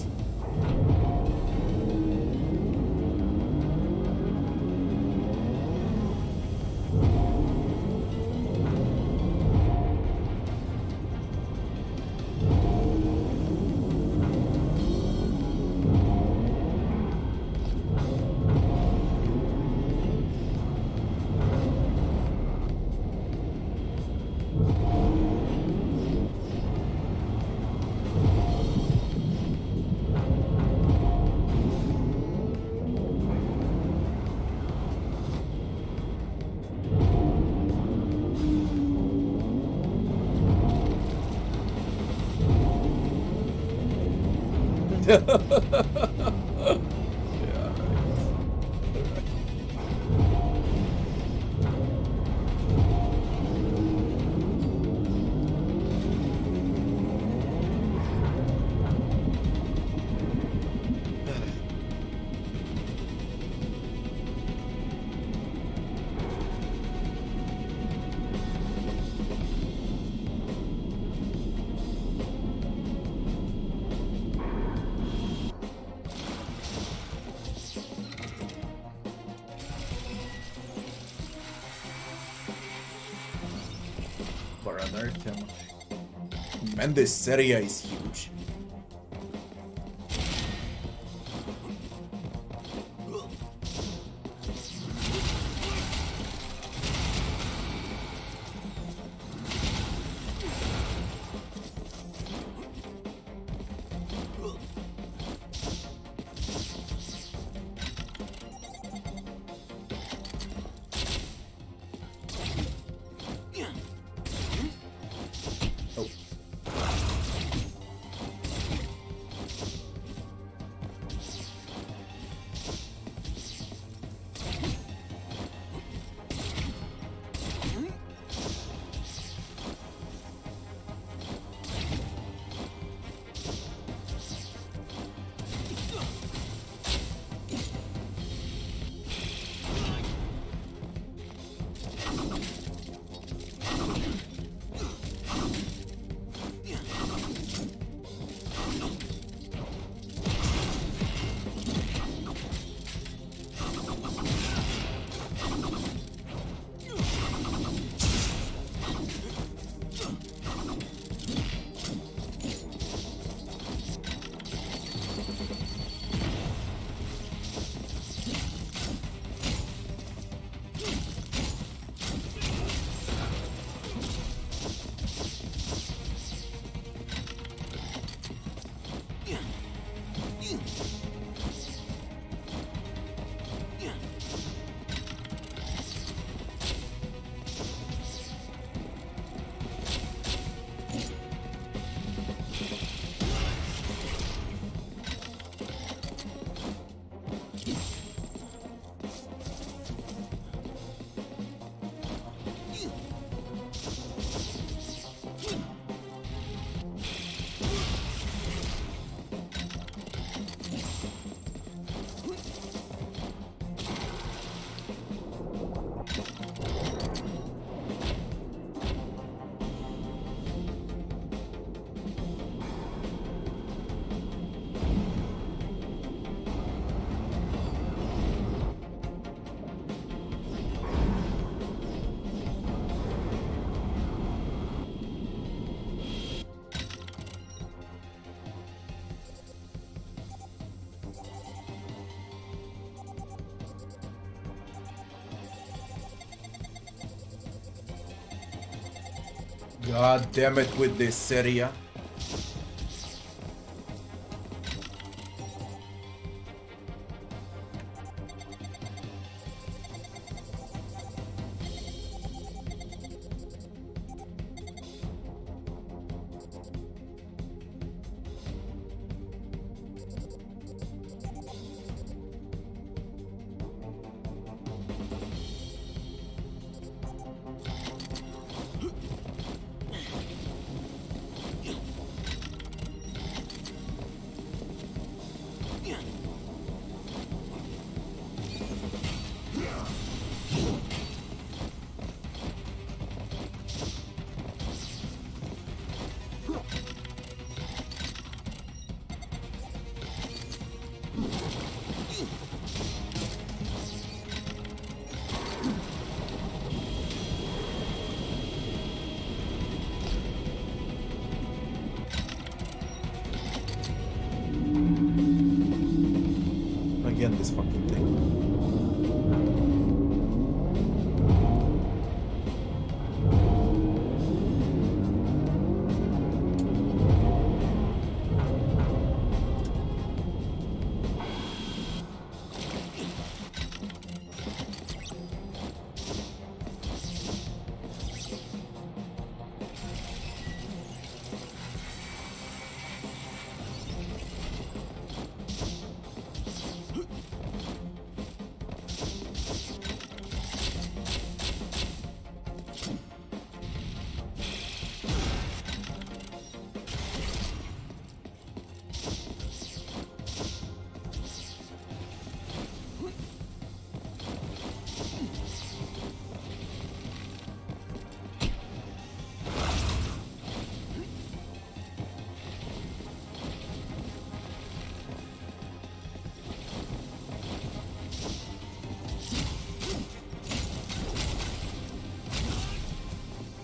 Man, this God damn it with this Syria.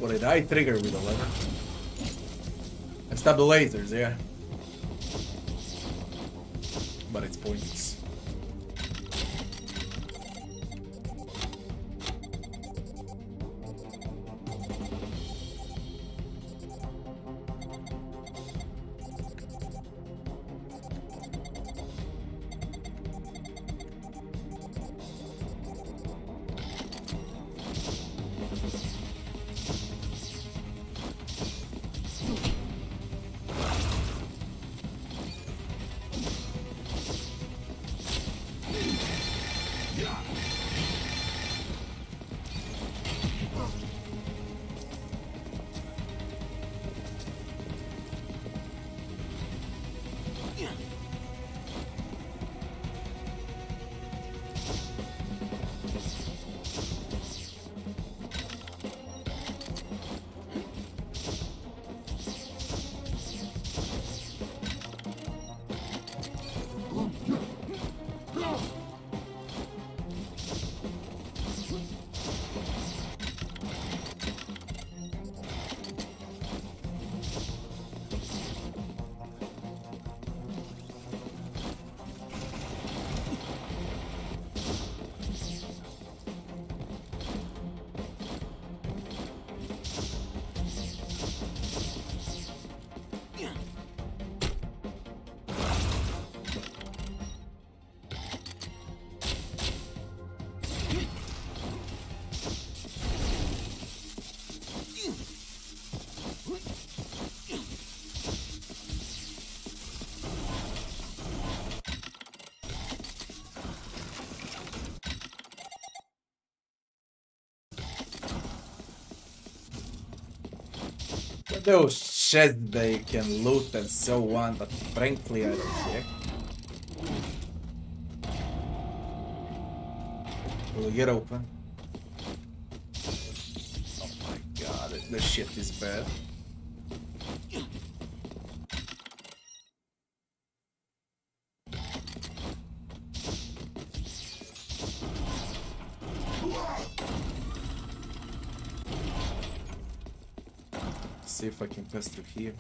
What did I trigger with 11? I stopped the lasers, yeah. But it's pointless. Those sheds they can loot and so on, but frankly I don't care. Will it get open? Oh my god, this shit is bad. pass through here.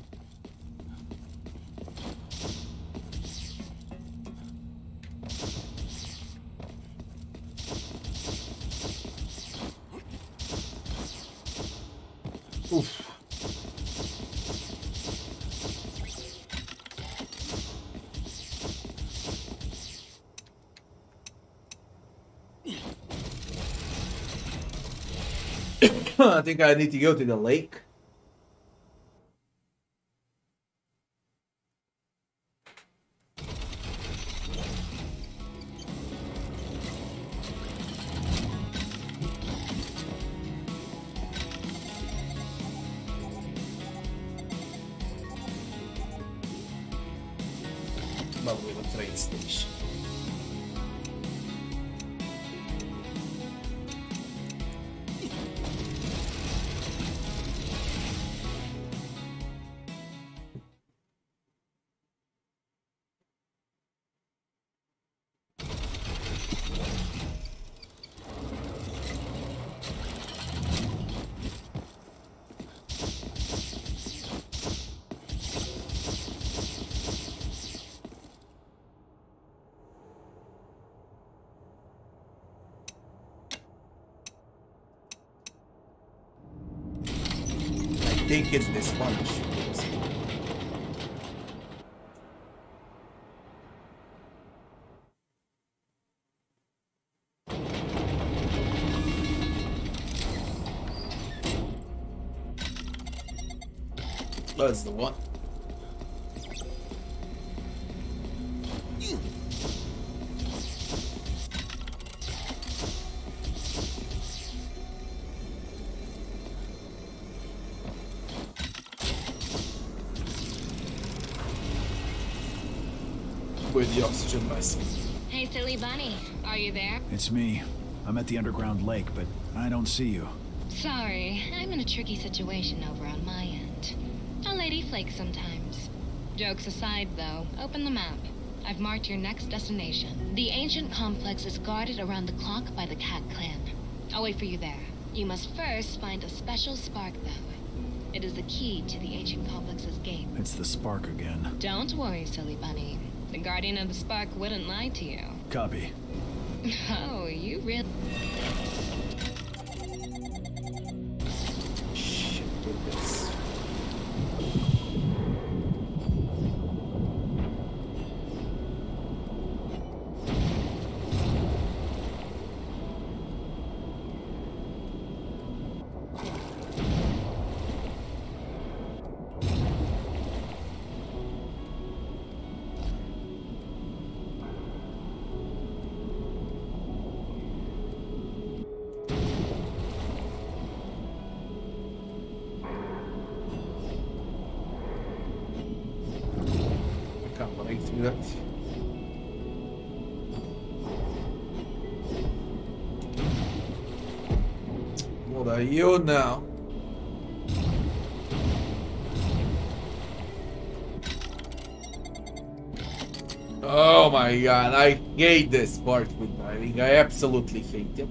I think I need to go to the lake. It's this one. That's the the Hey, silly bunny. Are you there? It's me. I'm at the underground lake, but I don't see you. Sorry, I'm in a tricky situation over on my end. A lady flakes sometimes. Jokes aside, though, open the map. I've marked your next destination. The ancient complex is guarded around the clock by the Cat Clan. I'll wait for you there. You must first find a special spark, though. It is the key to the ancient complex's gate. It's the spark again. Don't worry, silly bunny. The guardian of the spark wouldn't lie to you. Copy. (laughs) Oh, you really... Are you now? Oh my god, I hate this part with diving. I absolutely hate it.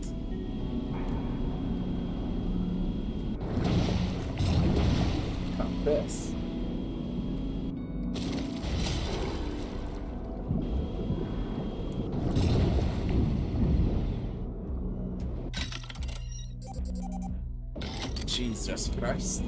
Christ.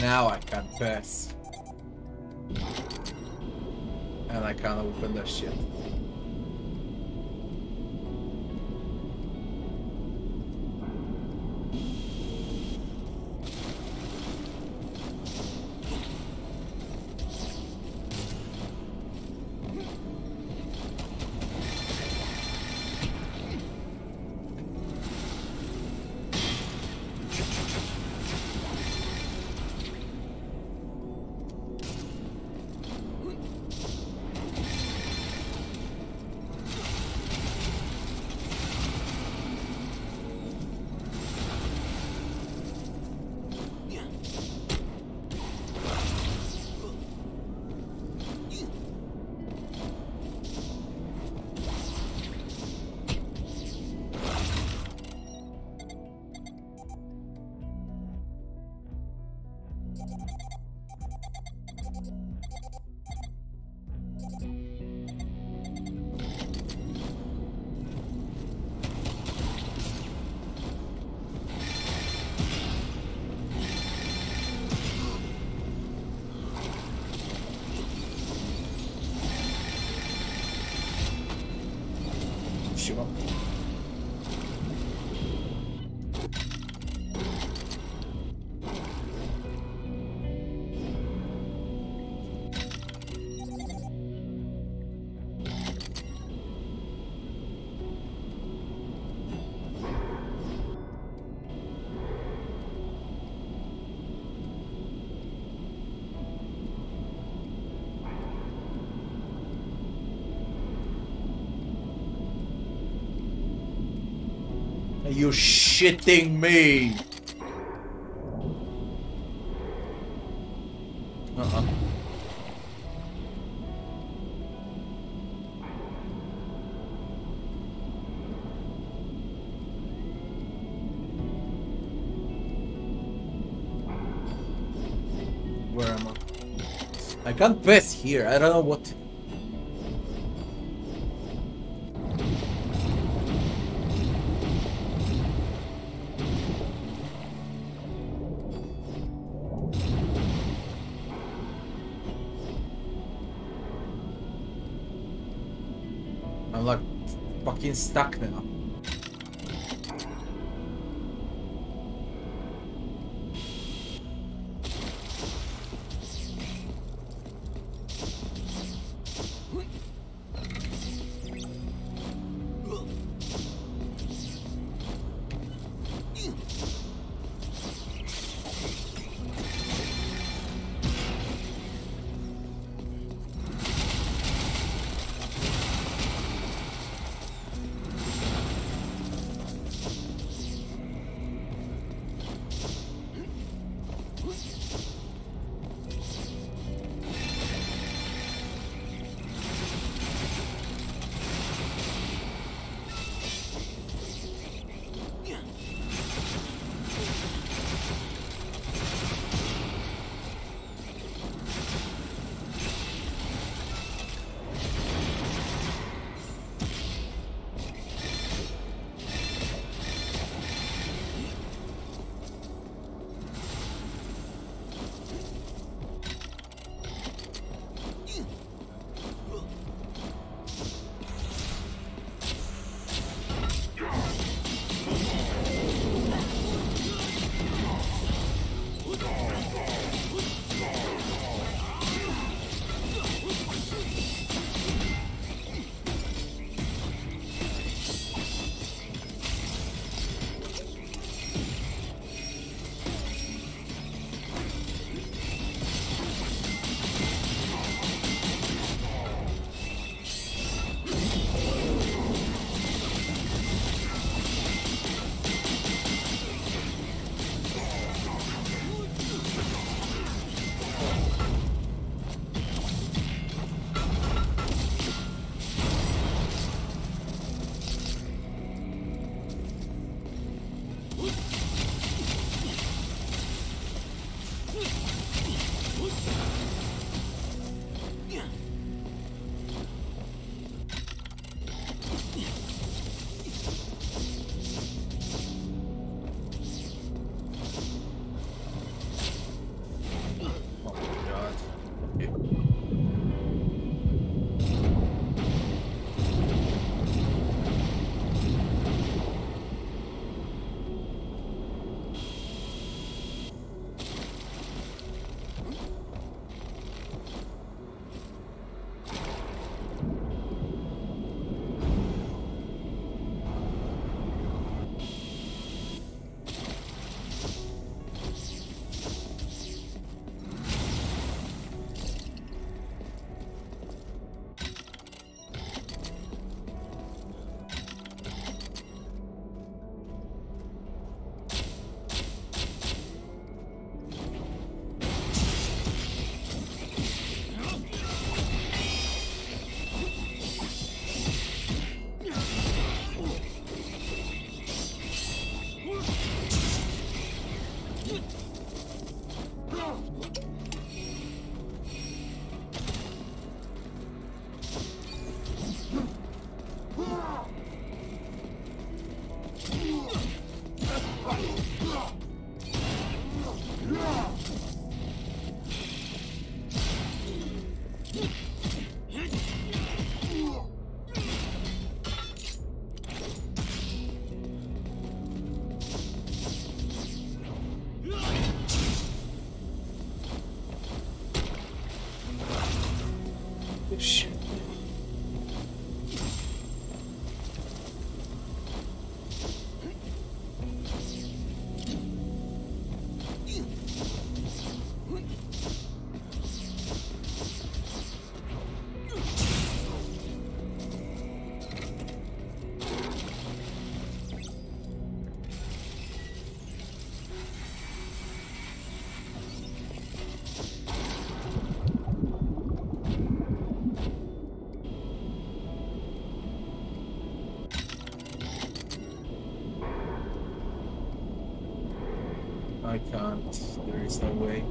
Now I can pass. And I can't open that shit. You shitting me? Uh-uh. Where am I? I can't pass here. I don't know what. Fucking stuck now. No way.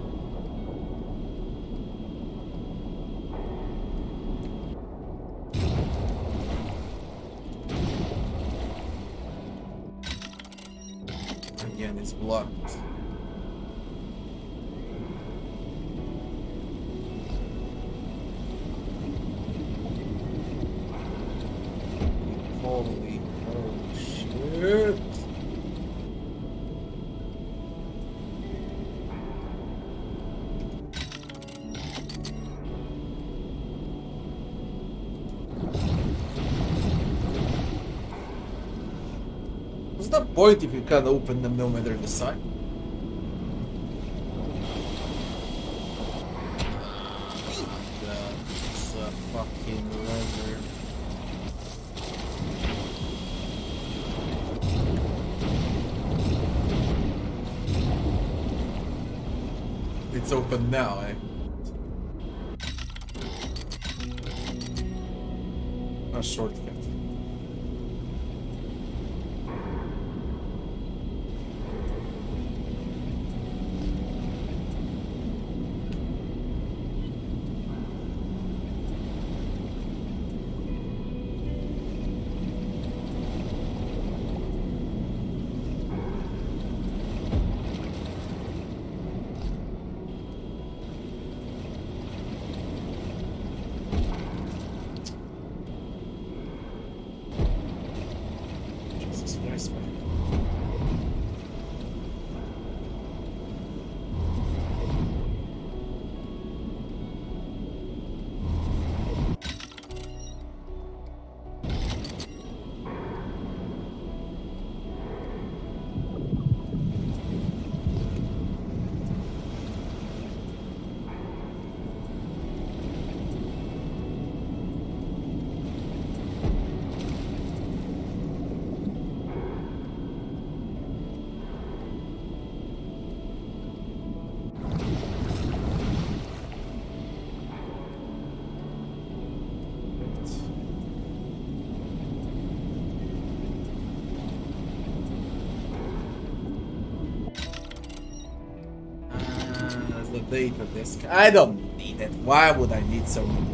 Again, it's blocked. Holy, holy shit. Point if you can't open them no matter the leather. It's open now, eh? A shortcut. I don't need it. Why would I need so many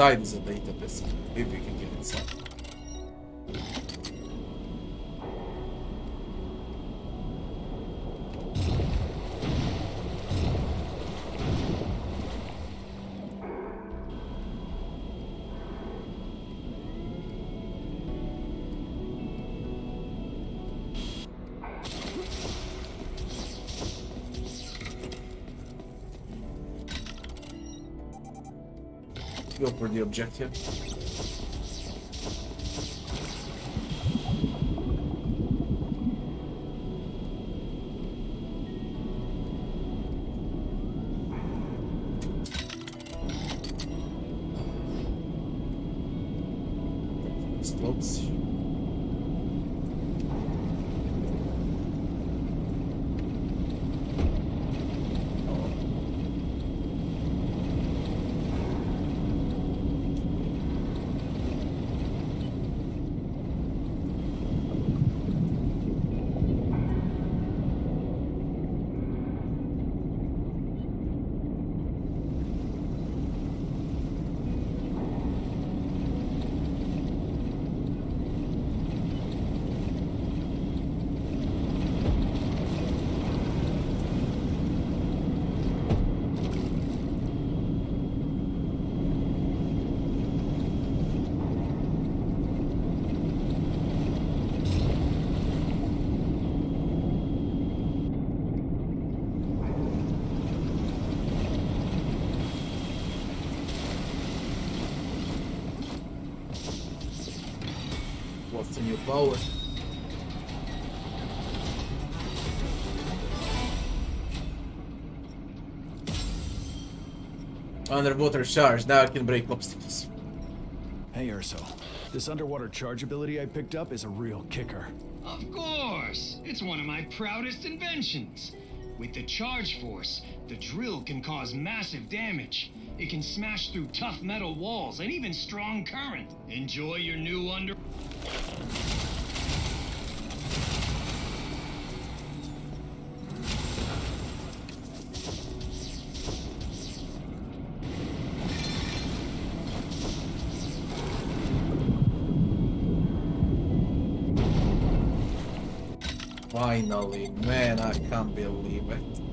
inside is a data disk. If we can get inside. The objective. What's the power? Underwater charge. Now I can break obstacles. Hey, Urso. This underwater charge ability I picked up is a real kicker. Of course! It's one of my proudest inventions. With the charge force, the drill can cause massive damage. It can smash through tough metal walls and even strong current. Enjoy your new under. Finally, man, I can't believe it.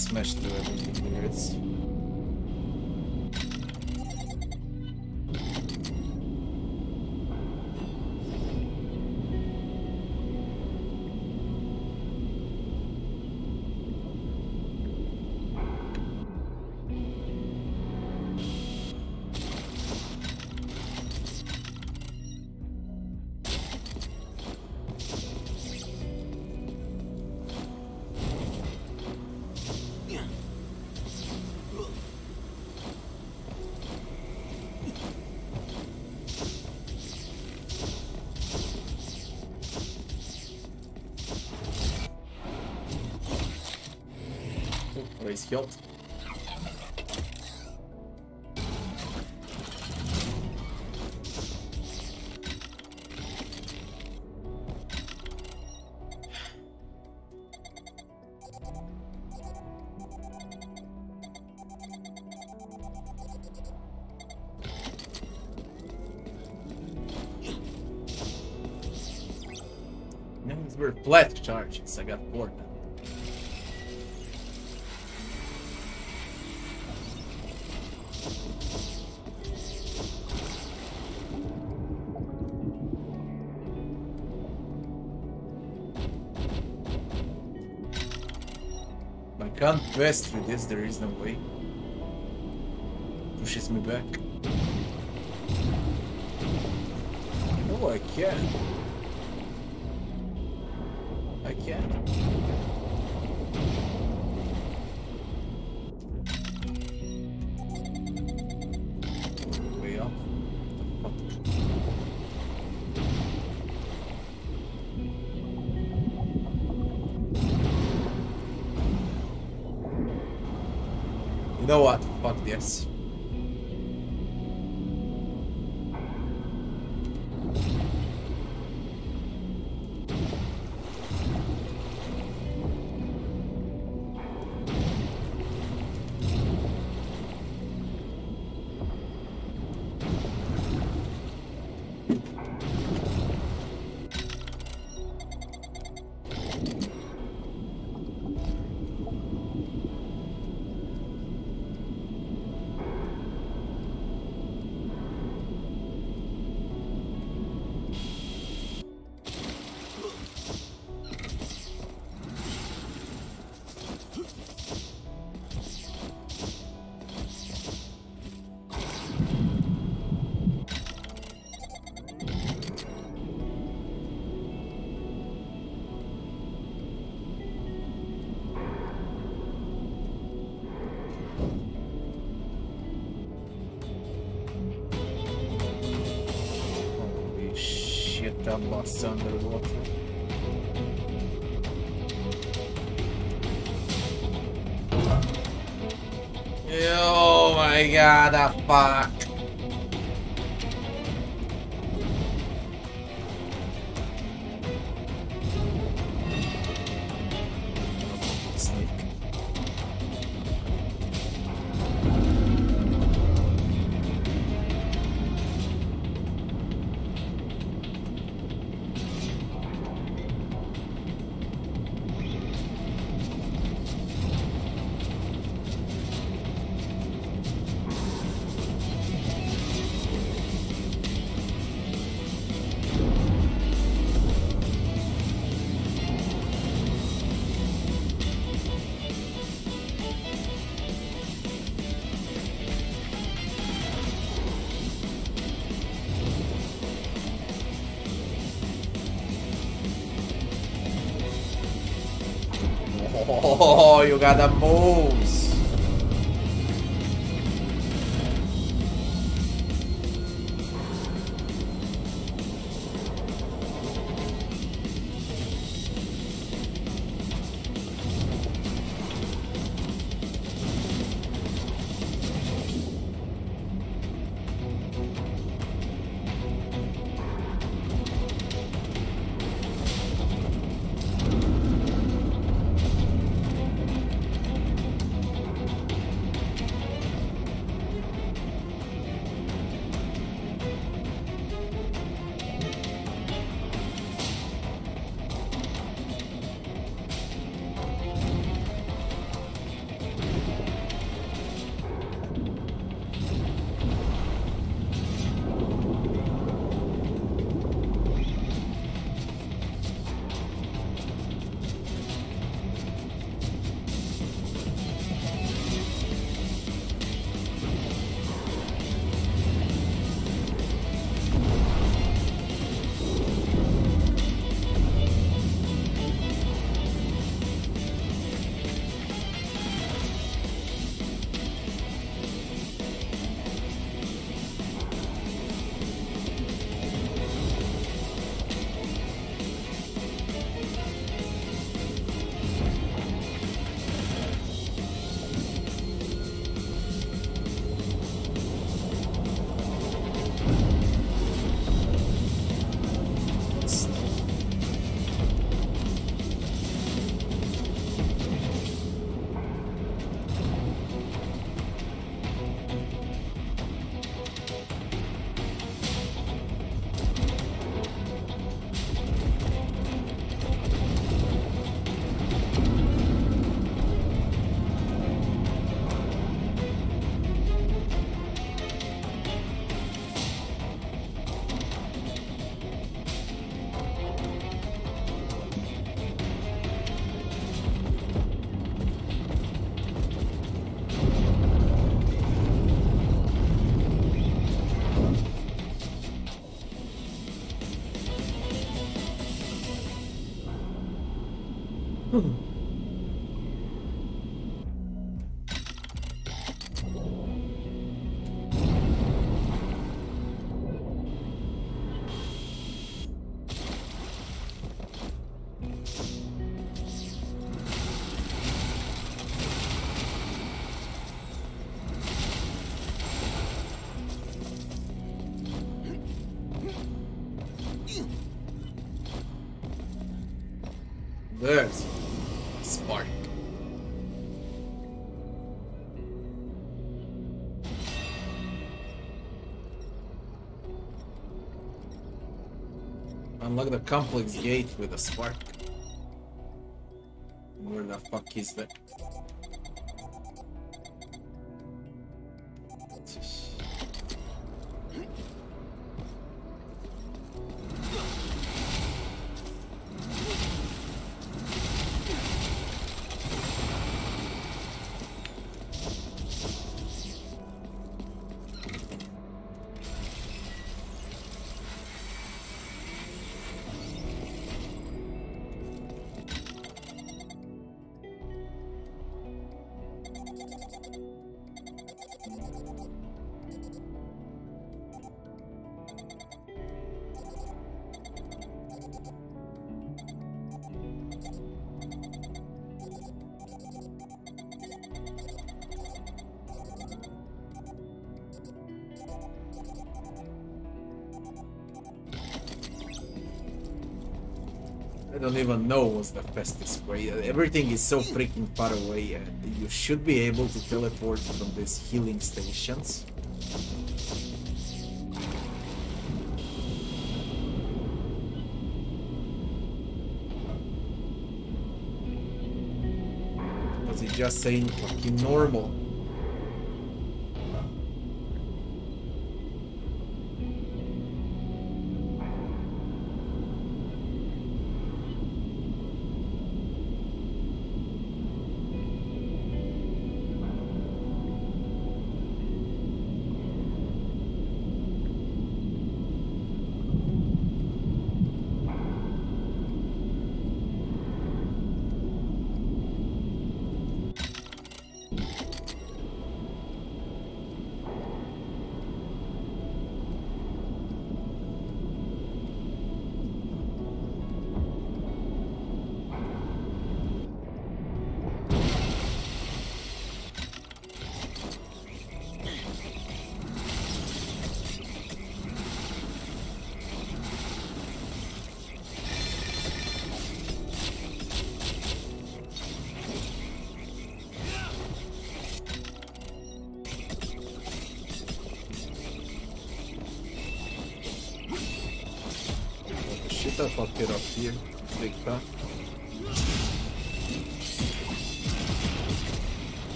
Smash through everything here. It's... These were flat charges. I got bored now. Can't pass through this, there is no way. Pushes me back. Oh, I can. Got lost underwater. Oh my god, ah, fuck. Oh, There's spark. Unlock the complex gate with a spark. Where the fuck is that? Don't even know what's the fastest way. Uh, everything is so freaking far away and you should be able to teleport from these healing stations. Was he just saying fucking normal?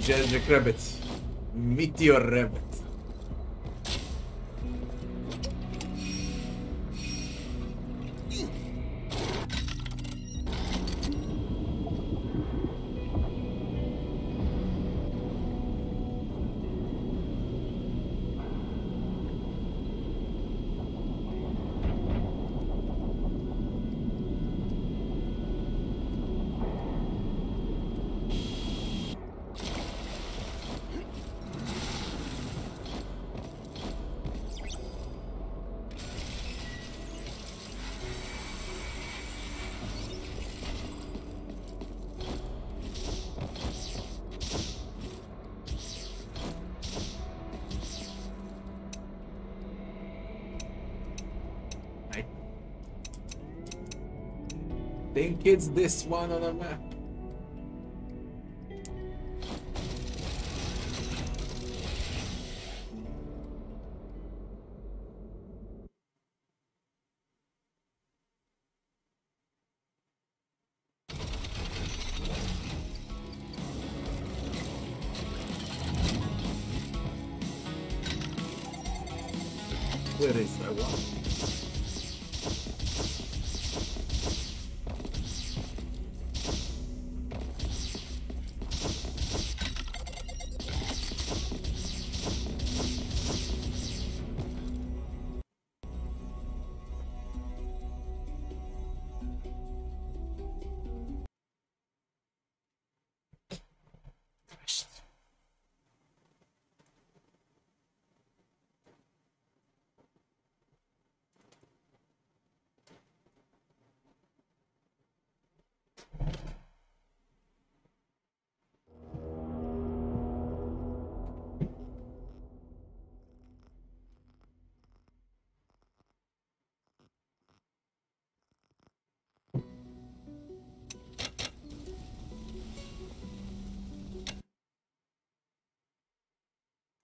Is it? Meteor Rabbit. It's this one on the map.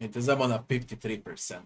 It is I'm a 53%.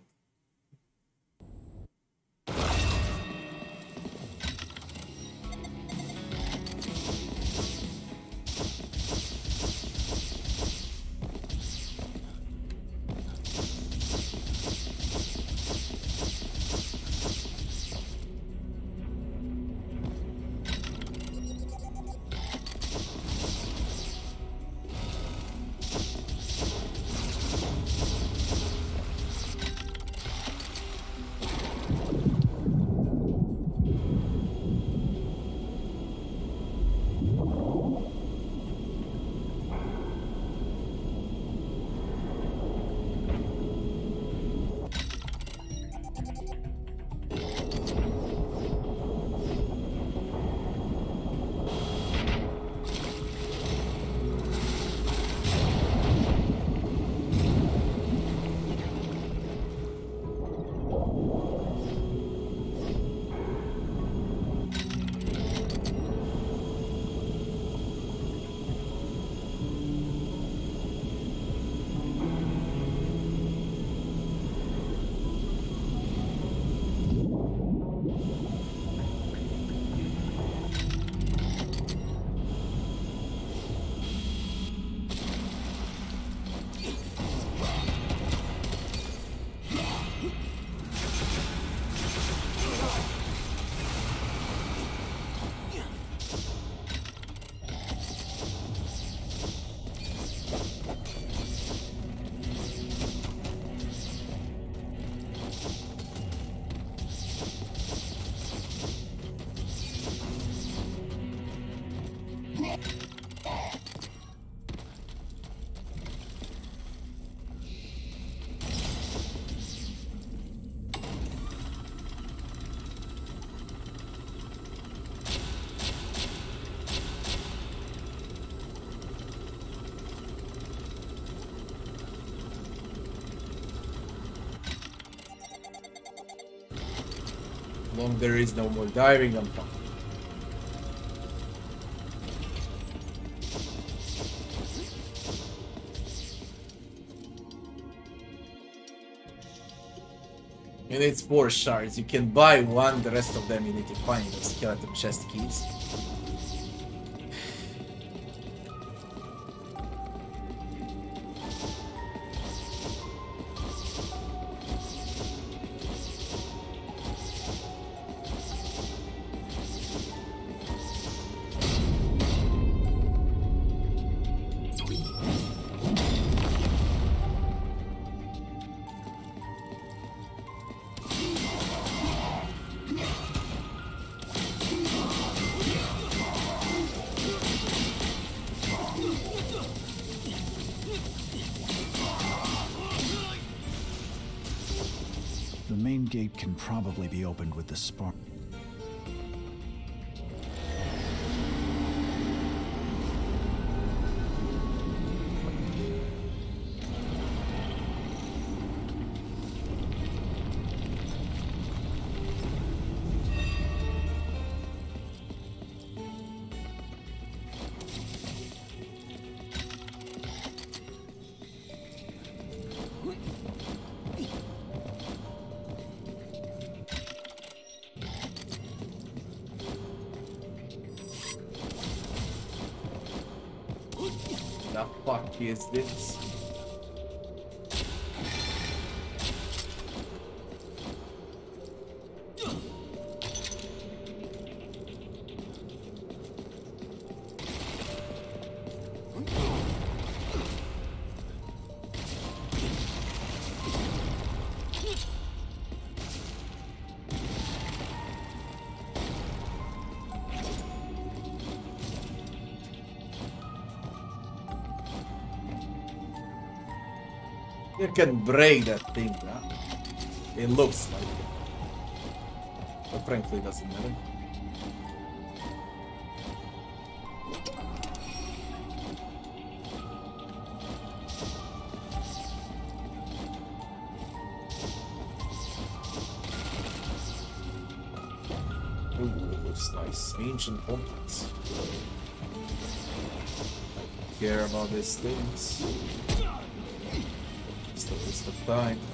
There is no more diving, I'm fine. You need four shards. You can buy one, the rest of them you need to find the skeleton chest keys. The spark. Is this? Can break that thing, huh? It looks like it. But frankly, it doesn't matter. Ooh, looks nice. Ancient complex. Care about these things. Waste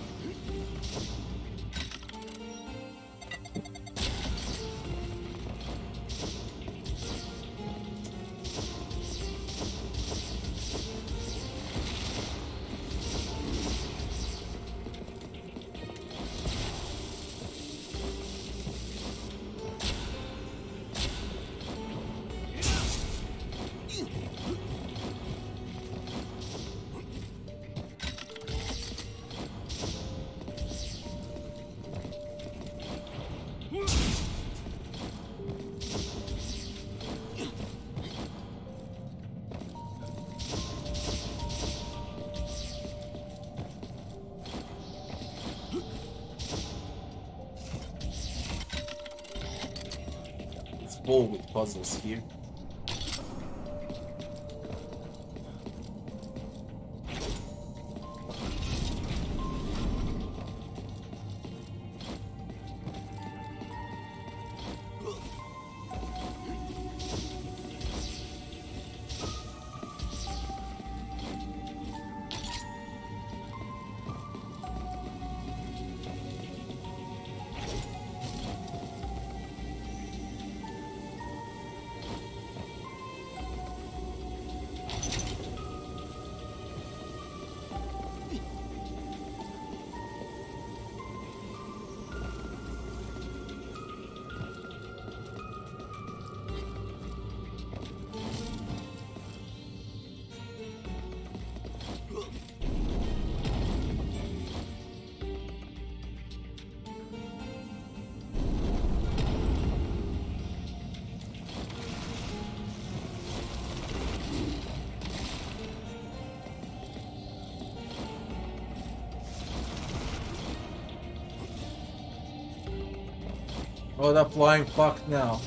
puzzles here. Oh, that flying fuck now.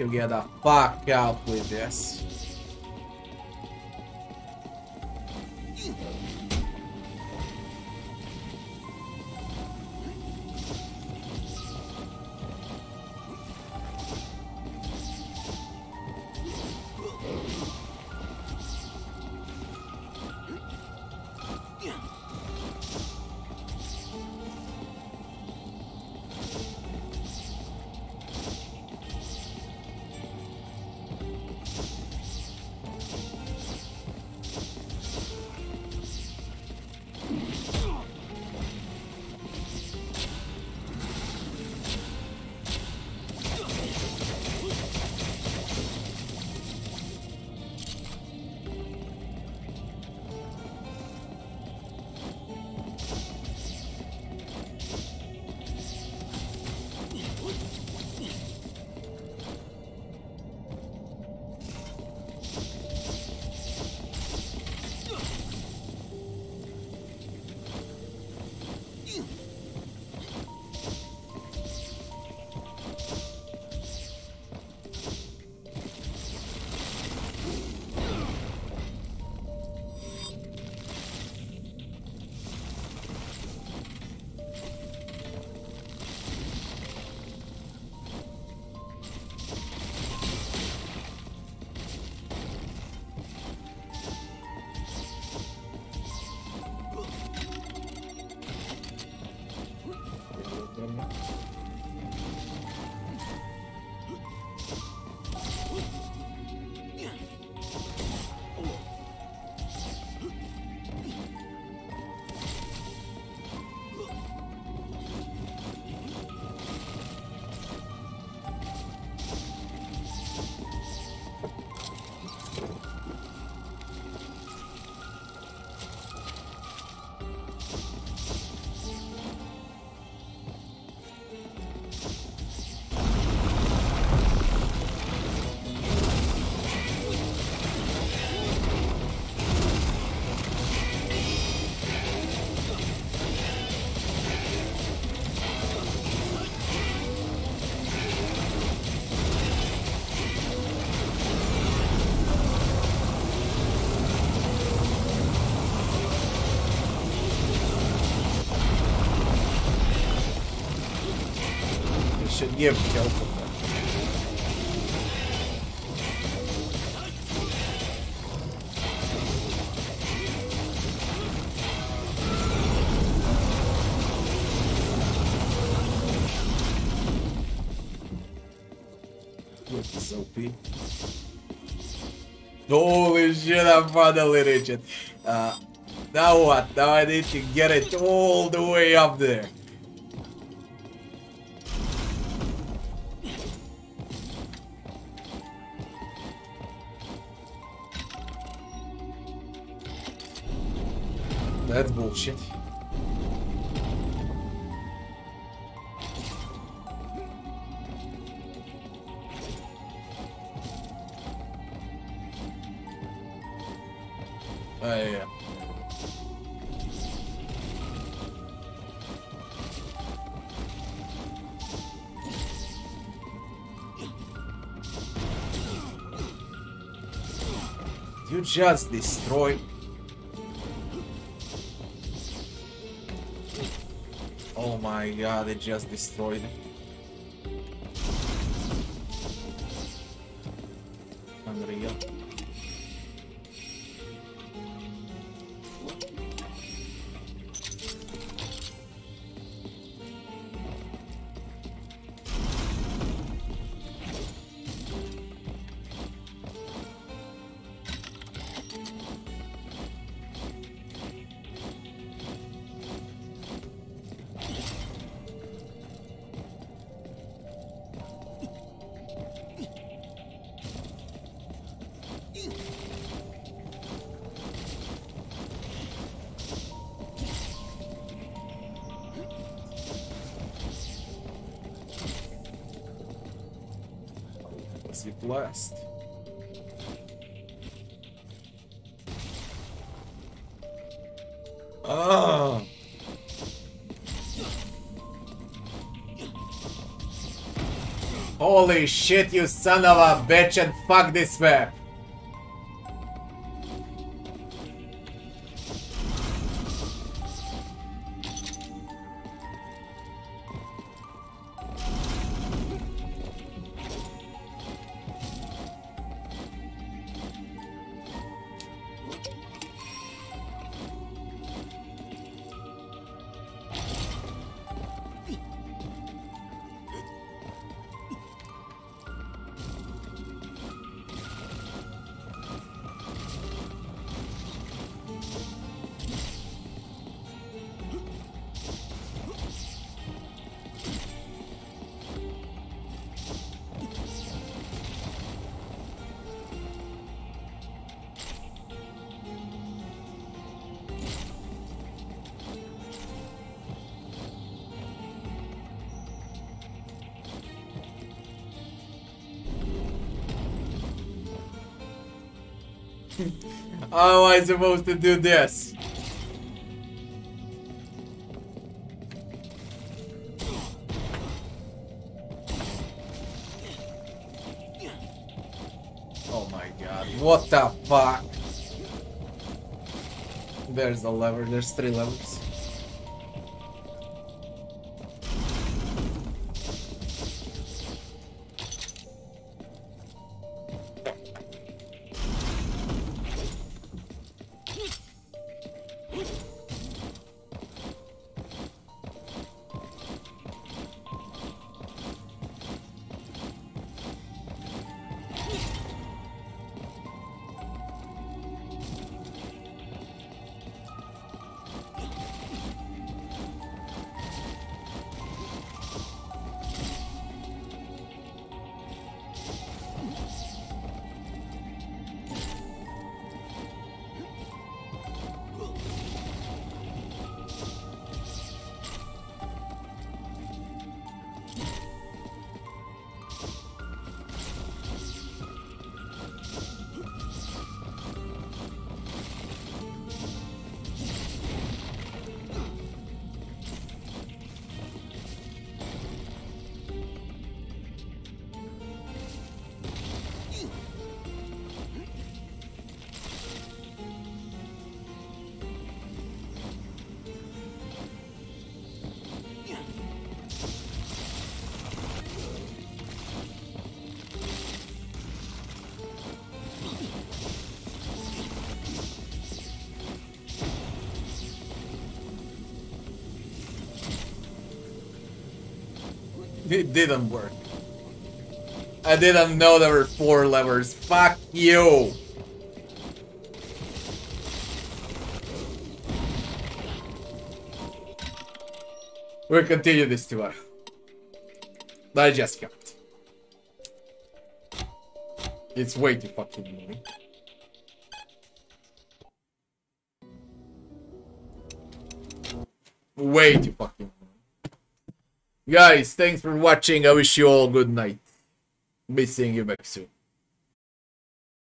You get the fuck out with this. Give. Which is OP. Holy shit, I finally reached it. Uh, now what? Now I need to get it all the way up there. Just destroyed. Oh my god, it just destroyed. Unreal. Holy shit, you son of a bitch, and fuck this map. I supposed to do this? Oh my god, what the fuck? There's the lever, there's three levers. Didn't work. I didn't know there were four levers. Fuck you. We'll continue this tour. I just can't. It's way too fucking moving. Way too fucking. Guys, thanks for watching. I wish you all good night. Be seeing you back soon.